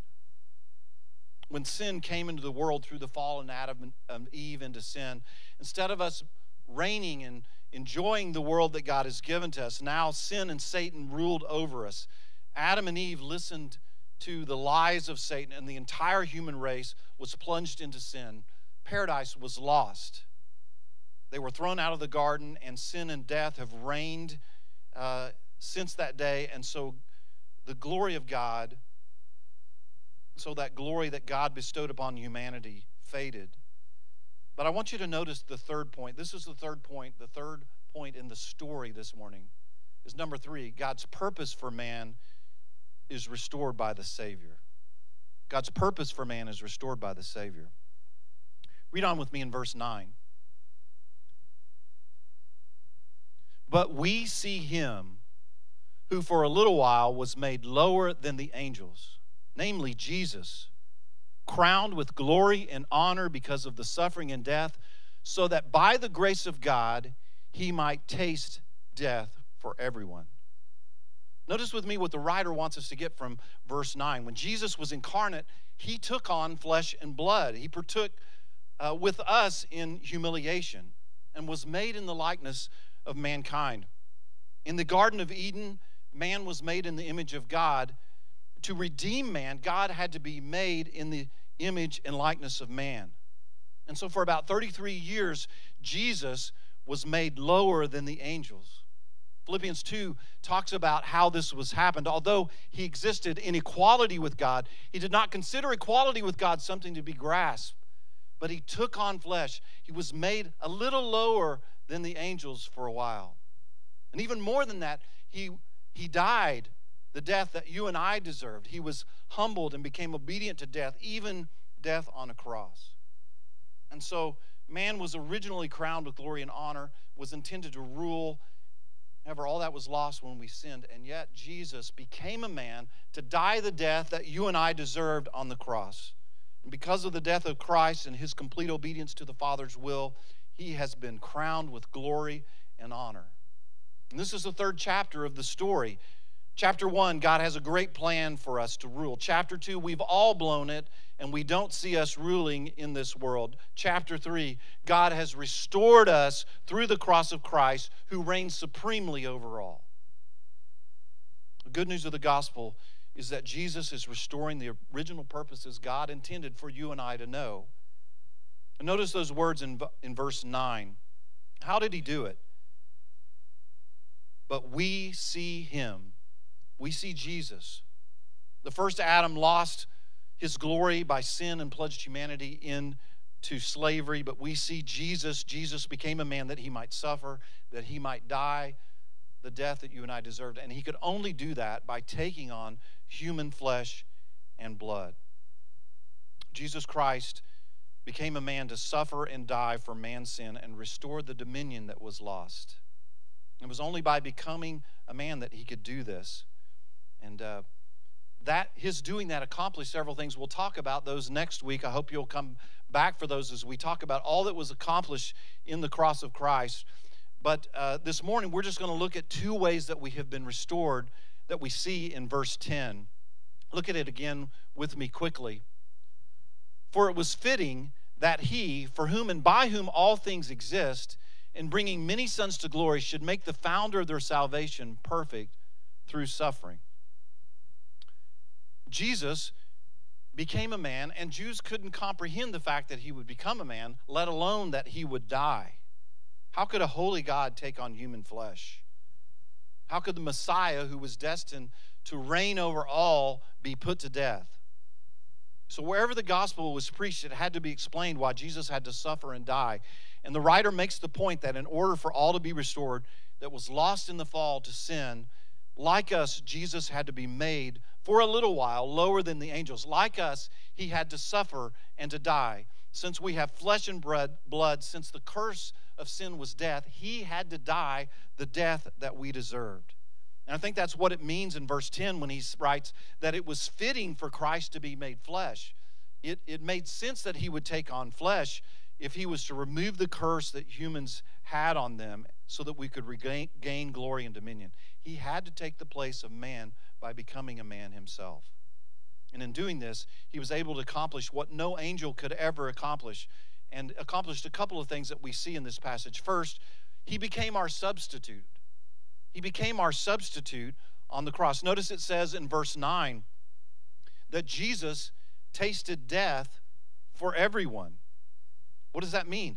When sin came into the world through the fall of Adam and Eve into sin, instead of us reigning and enjoying the world that God has given to us, now sin and Satan ruled over us. Adam and Eve listened to the lies of Satan, and the entire human race was plunged into sin. Paradise was lost. They were thrown out of the garden, and sin and death have reigned uh, since that day. And so the glory of God, so that glory that God bestowed upon humanity faded. But I want you to notice the third point. This is the third point. The third point in the story this morning is number three God's purpose for man is restored by the Savior. God's purpose for man is restored by the Savior. Read on with me in verse 9. But we see him who for a little while was made lower than the angels, namely Jesus, crowned with glory and honor because of the suffering and death, so that by the grace of God he might taste death for everyone. Notice with me what the writer wants us to get from verse 9. When Jesus was incarnate, he took on flesh and blood. He partook uh, with us in humiliation and was made in the likeness of mankind. In the Garden of Eden, man was made in the image of God. To redeem man, God had to be made in the image and likeness of man. And so, for about 33 years, Jesus was made lower than the angels. Philippians 2 talks about how this was happened. Although he existed in equality with God, he did not consider equality with God something to be grasped, but he took on flesh. He was made a little lower than the angels for a while. And even more than that, he, he died the death that you and I deserved. He was humbled and became obedient to death, even death on a cross. And so, man was originally crowned with glory and honor, was intended to rule However, all that was lost when we sinned, and yet Jesus became a man to die the death that you and I deserved on the cross. And because of the death of Christ and his complete obedience to the Father's will, he has been crowned with glory and honor. And this is the third chapter of the story. Chapter one, God has a great plan for us to rule. Chapter two, we've all blown it and we don't see us ruling in this world. Chapter 3 God has restored us through the cross of Christ, who reigns supremely over all. The good news of the gospel is that Jesus is restoring the original purposes God intended for you and I to know. And notice those words in, in verse 9. How did he do it? But we see him. We see Jesus. The first Adam lost his glory by sin and plunged humanity into slavery. But we see Jesus. Jesus became a man that he might suffer, that he might die the death that you and I deserved. And he could only do that by taking on human flesh and blood. Jesus Christ became a man to suffer and die for man's sin and restore the dominion that was lost. It was only by becoming a man that he could do this. And uh, that his doing that accomplished several things. We'll talk about those next week. I hope you'll come back for those as we talk about all that was accomplished in the cross of Christ. But uh, this morning, we're just going to look at two ways that we have been restored that we see in verse 10. Look at it again with me quickly. For it was fitting that he, for whom and by whom all things exist, in bringing many sons to glory, should make the founder of their salvation perfect through suffering. Jesus became a man, and Jews couldn't comprehend the fact that he would become a man, let alone that he would die. How could a holy God take on human flesh? How could the Messiah, who was destined to reign over all, be put to death? So, wherever the gospel was preached, it had to be explained why Jesus had to suffer and die. And the writer makes the point that in order for all to be restored that was lost in the fall to sin, like us, Jesus had to be made for a little while lower than the angels. Like us, he had to suffer and to die. Since we have flesh and blood, since the curse of sin was death, he had to die the death that we deserved. And I think that's what it means in verse 10 when he writes that it was fitting for Christ to be made flesh. it, it made sense that he would take on flesh if he was to remove the curse that humans had on them so that we could regain gain glory and dominion. He had to take the place of man by becoming a man himself. And in doing this, he was able to accomplish what no angel could ever accomplish, and accomplished a couple of things that we see in this passage. First, he became our substitute. He became our substitute on the cross. Notice it says in verse 9 that Jesus tasted death for everyone. What does that mean?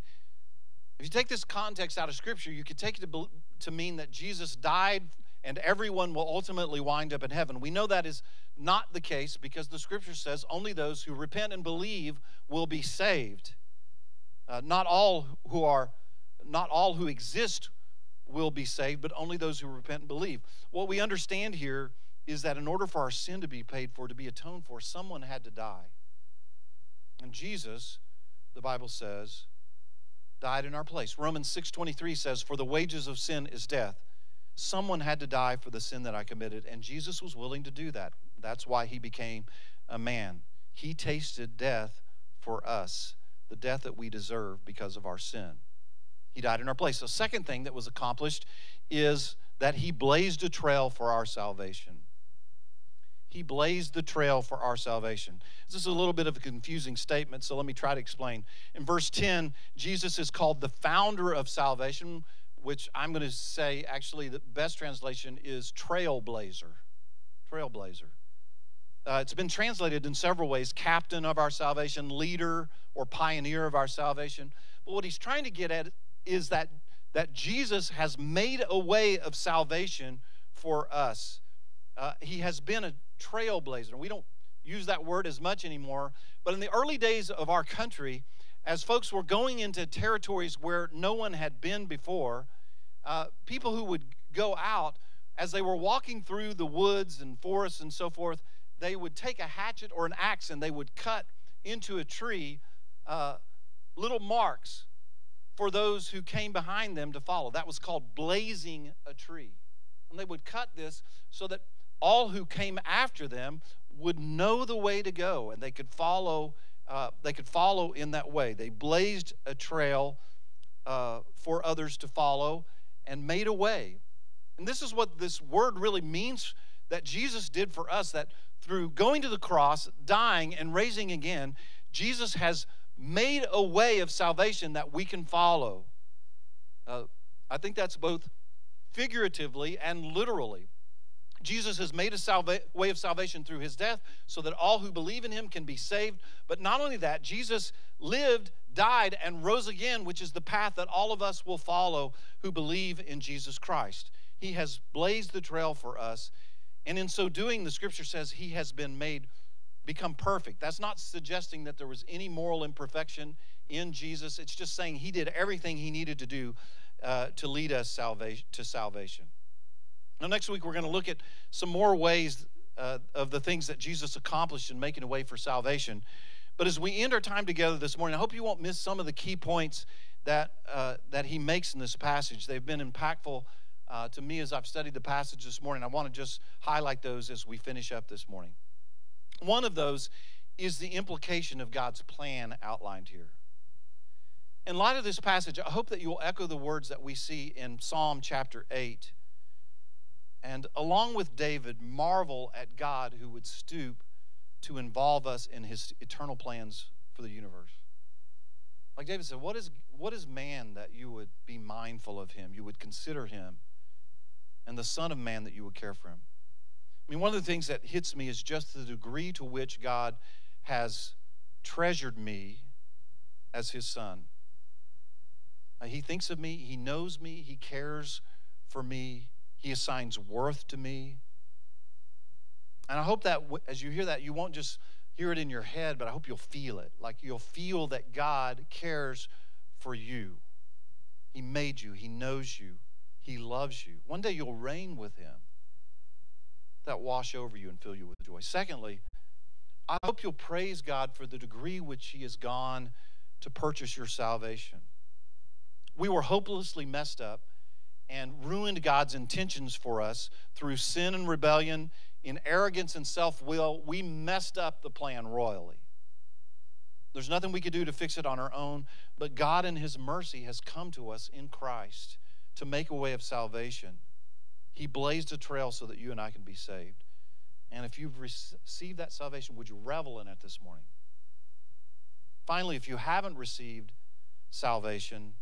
If you take this context out of Scripture, you could take it to, to mean that Jesus died and everyone will ultimately wind up in heaven. We know that is not the case because the Scripture says only those who repent and believe will be saved. Uh, not all who are, not all who exist will be saved, but only those who repent and believe. What we understand here is that in order for our sin to be paid for, to be atoned for, someone had to die. And Jesus, the Bible says, died in our place. Romans 6:23 says, "For the wages of sin is death." Someone had to die for the sin that I committed, and Jesus was willing to do that. That's why he became a man. He tasted death for us, the death that we deserve because of our sin. He died in our place. The second thing that was accomplished is that he blazed a trail for our salvation. He blazed the trail for our salvation. This is a little bit of a confusing statement, so let me try to explain. In verse 10, Jesus is called the founder of salvation, which I'm going to say actually the best translation is trailblazer. Trailblazer. Uh, it's been translated in several ways captain of our salvation, leader, or pioneer of our salvation. But what he's trying to get at is that, that Jesus has made a way of salvation for us. Uh, he has been a trailblazer. We don't use that word as much anymore, but in the early days of our country, as folks were going into territories where no one had been before, uh, people who would go out, as they were walking through the woods and forests and so forth, they would take a hatchet or an axe and they would cut into a tree uh, little marks for those who came behind them to follow. That was called blazing a tree. And they would cut this so that all who came after them would know the way to go and they could follow uh, they could follow in that way. They blazed a trail uh, for others to follow and made a way. And this is what this word really means that jesus did for us that through going to the cross dying and raising again jesus has made a way of salvation that we can follow. Uh, i think that's both figuratively and literally Jesus has made a salva- way of salvation through his death so that all who believe in him can be saved. But not only that, Jesus lived, died, and rose again, which is the path that all of us will follow who believe in Jesus Christ. He has blazed the trail for us. And in so doing, the scripture says he has been made become perfect. That's not suggesting that there was any moral imperfection in Jesus. It's just saying he did everything he needed to do uh, to lead us to salvation. Now, next week, we're going to look at some more ways uh, of the things that Jesus accomplished in making a way for salvation. But as we end our time together this morning, I hope you won't miss some of the key points that, uh, that he makes in this passage. They've been impactful uh, to me as I've studied the passage this morning. I want to just highlight those as we finish up this morning. One of those is the implication of God's plan outlined here. In light of this passage, I hope that you will echo the words that we see in Psalm chapter 8 and along with David, marvel at God who would stoop to involve us in his eternal plans for the universe. Like David said, what is, what is man that you would be mindful of him, you would consider him, and the Son of Man that you would care for him? I mean, one of the things that hits me is just the degree to which God has treasured me as his son. Uh, he thinks of me, he knows me, he cares for me, he assigns worth to me. And I hope that as you hear that, you won't just hear it in your head, but I hope you'll feel it. Like you'll feel that God cares for you. He made you, He knows you, He loves you. One day you'll reign with Him. That wash over you and fill you with joy. Secondly, I hope you'll praise God for the degree which He has gone to purchase your salvation. We were hopelessly messed up and ruined God's intentions for us through sin and rebellion, in arrogance and self will, we messed up the plan royally. There's nothing we could do to fix it on our own, but God in His mercy has come to us in Christ to make a way of salvation. He blazed a trail so that you and I can be saved. And if you've received that salvation, would you revel in it this morning? Finally, if you haven't received salvation,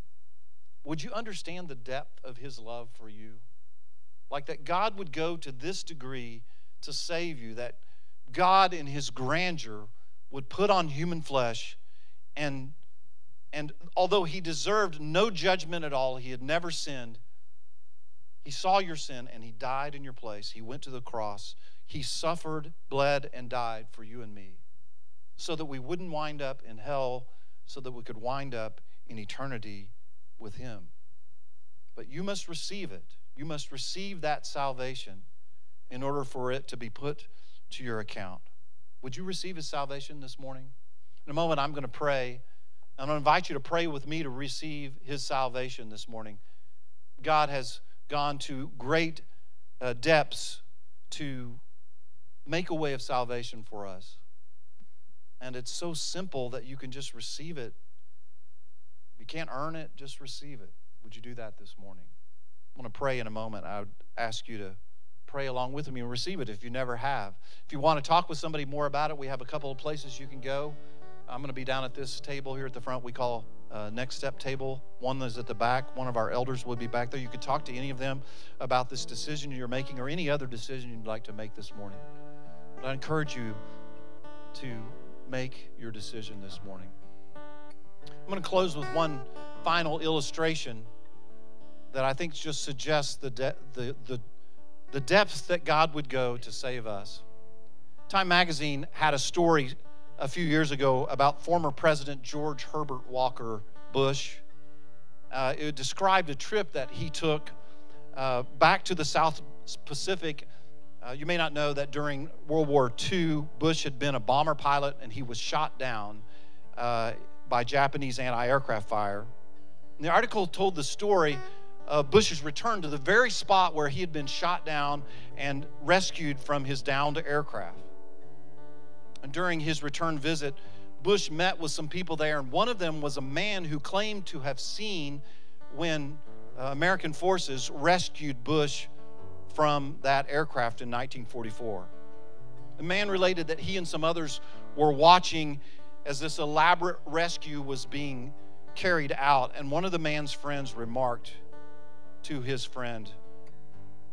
would you understand the depth of His love for you? Like that God would go to this degree to save you, that God in His grandeur would put on human flesh and and although he deserved no judgment at all, he had never sinned. He saw your sin and he died in your place. He went to the cross. He suffered, bled, and died for you and me so that we wouldn't wind up in hell, so that we could wind up in eternity with him. But you must receive it. You must receive that salvation in order for it to be put to your account. Would you receive his salvation this morning? In a moment, I'm going to pray. I'm going to invite you to pray with me to receive his salvation this morning. God has gone to great uh, depths to make a way of salvation for us. And it's so simple that you can just receive it. You can't earn it, just receive it. Would you do that this morning? I'm going to pray in a moment. I would ask you to pray along with me and receive it if you never have. If you want to talk with somebody more about it, we have a couple of places you can go. I'm going to be down at this table here at the front. We call uh, next step table. One is at the back. One of our elders would be back there. You could talk to any of them about this decision you're making or any other decision you'd like to make this morning. But I encourage you to make your decision this morning. I'm going to close with one final illustration that I think just suggests the, de- the, the the depths that God would go to save us. Time magazine had a story a few years ago about former President George Herbert Walker Bush. Uh, it described a trip that he took uh, back to the South Pacific. Uh, you may not know that during World War II, Bush had been a bomber pilot and he was shot down uh, by Japanese anti aircraft fire. And the article told the story of Bush's return to the very spot where he had been shot down and rescued from his downed aircraft. And during his return visit, Bush met with some people there, and one of them was a man who claimed to have seen when uh, American forces rescued Bush from that aircraft in 1944. The man related that he and some others were watching as this elaborate rescue was being carried out, and one of the man's friends remarked, to his friend,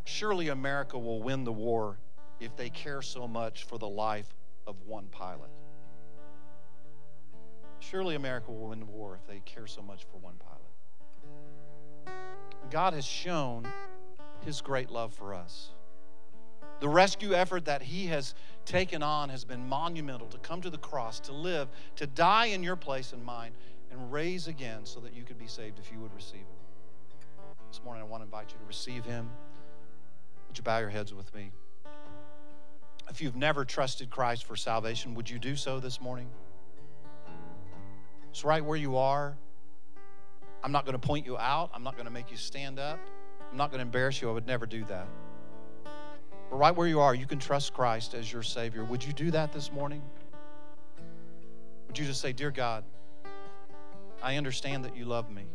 Surely America will win the war if they care so much for the life of one pilot. Surely America will win the war if they care so much for one pilot. God has shown his great love for us. The rescue effort that he has taken on has been monumental to come to the cross, to live, to die in your place and mine, and raise again so that you could be saved if you would receive him. This morning, I want to invite you to receive Him. Would you bow your heads with me? If you've never trusted Christ for salvation, would you do so this morning? It's right where you are. I'm not going to point you out. I'm not going to make you stand up. I'm not going to embarrass you. I would never do that. But right where you are, you can trust Christ as your Savior. Would you do that this morning? Would you just say, Dear God, I understand that you love me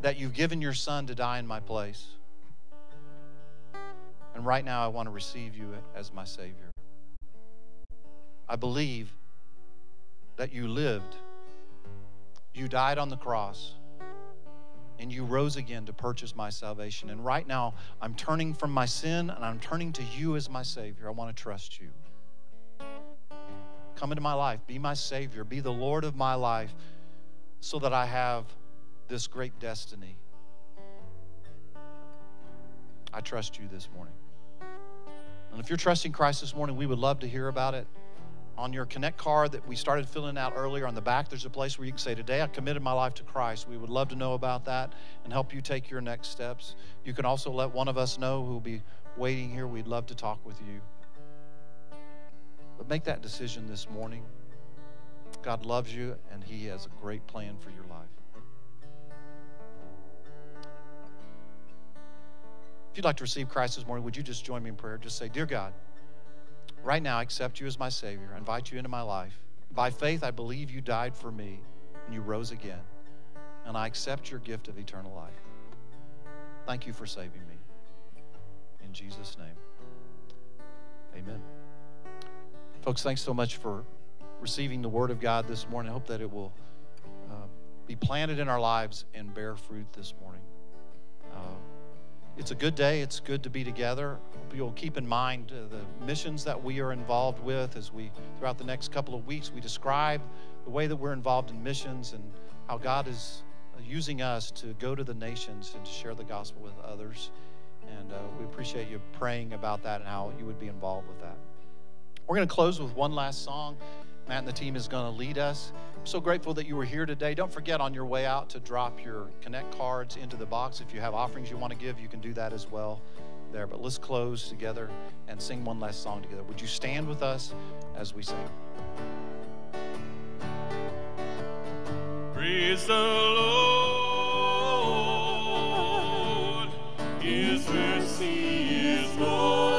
that you've given your son to die in my place. And right now, I want to receive you as my Savior. I believe that you lived, you died on the cross, and you rose again to purchase my salvation. And right now, I'm turning from my sin and I'm turning to you as my Savior. I want to trust you. Come into my life, be my Savior, be the Lord of my life, so that I have this great destiny. I trust you this morning. And if you're trusting Christ this morning, we would love to hear about it. On your Connect card that we started filling out earlier on the back, there's a place where you can say, Today I committed my life to Christ. We would love to know about that and help you take your next steps. You can also let one of us know who will be waiting here. We'd love to talk with you. But make that decision this morning. God loves you, and He has a great plan for your life. If you'd like to receive Christ this morning, would you just join me in prayer? Just say, Dear God, right now I accept you as my Savior. I invite you into my life. By faith, I believe you died for me and you rose again, and I accept your gift of eternal life. Thank you for saving me. In Jesus' name, amen. Folks, thanks so much for receiving the Word of God this morning. I hope that it will uh, be planted in our lives and bear fruit this morning. It's a good day. It's good to be together. You'll keep in mind uh, the missions that we are involved with as we, throughout the next couple of weeks, we describe the way that we're involved in missions and how God is uh, using us to go to the nations and to share the gospel with others. And uh, we appreciate you praying about that and how you would be involved with that. We're going to close with one last song. Matt and the team is going to lead us. I'm so grateful that you were here today. Don't forget on your way out to drop your Connect cards into the box. If you have offerings you want to give, you can do that as well there. But let's close together and sing one last song together. Would you stand with us as we sing? Praise the Lord. His mercy is more.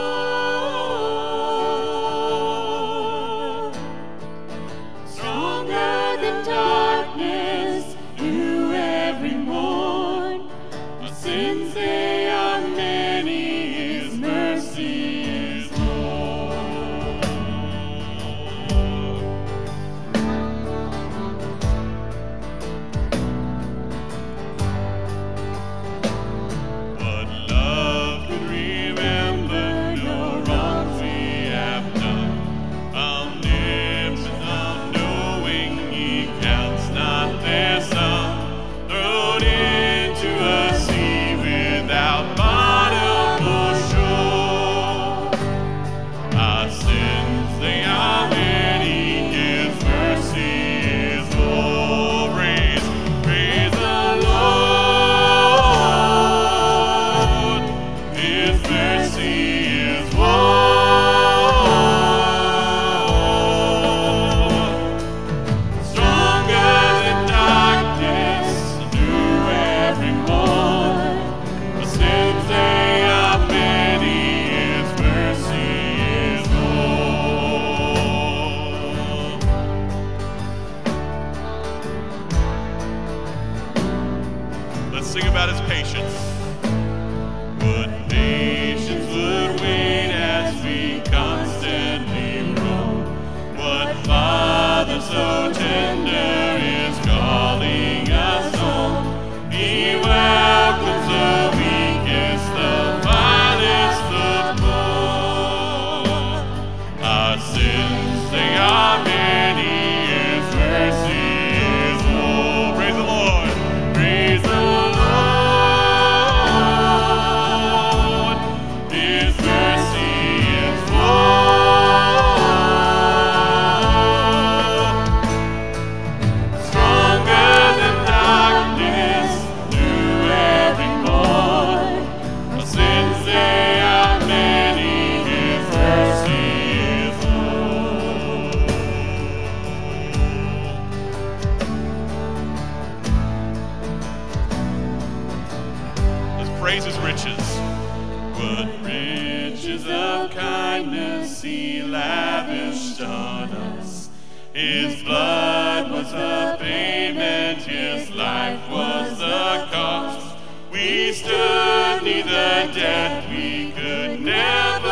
His blood was the payment, His life was the cost. We stood neither debt we could never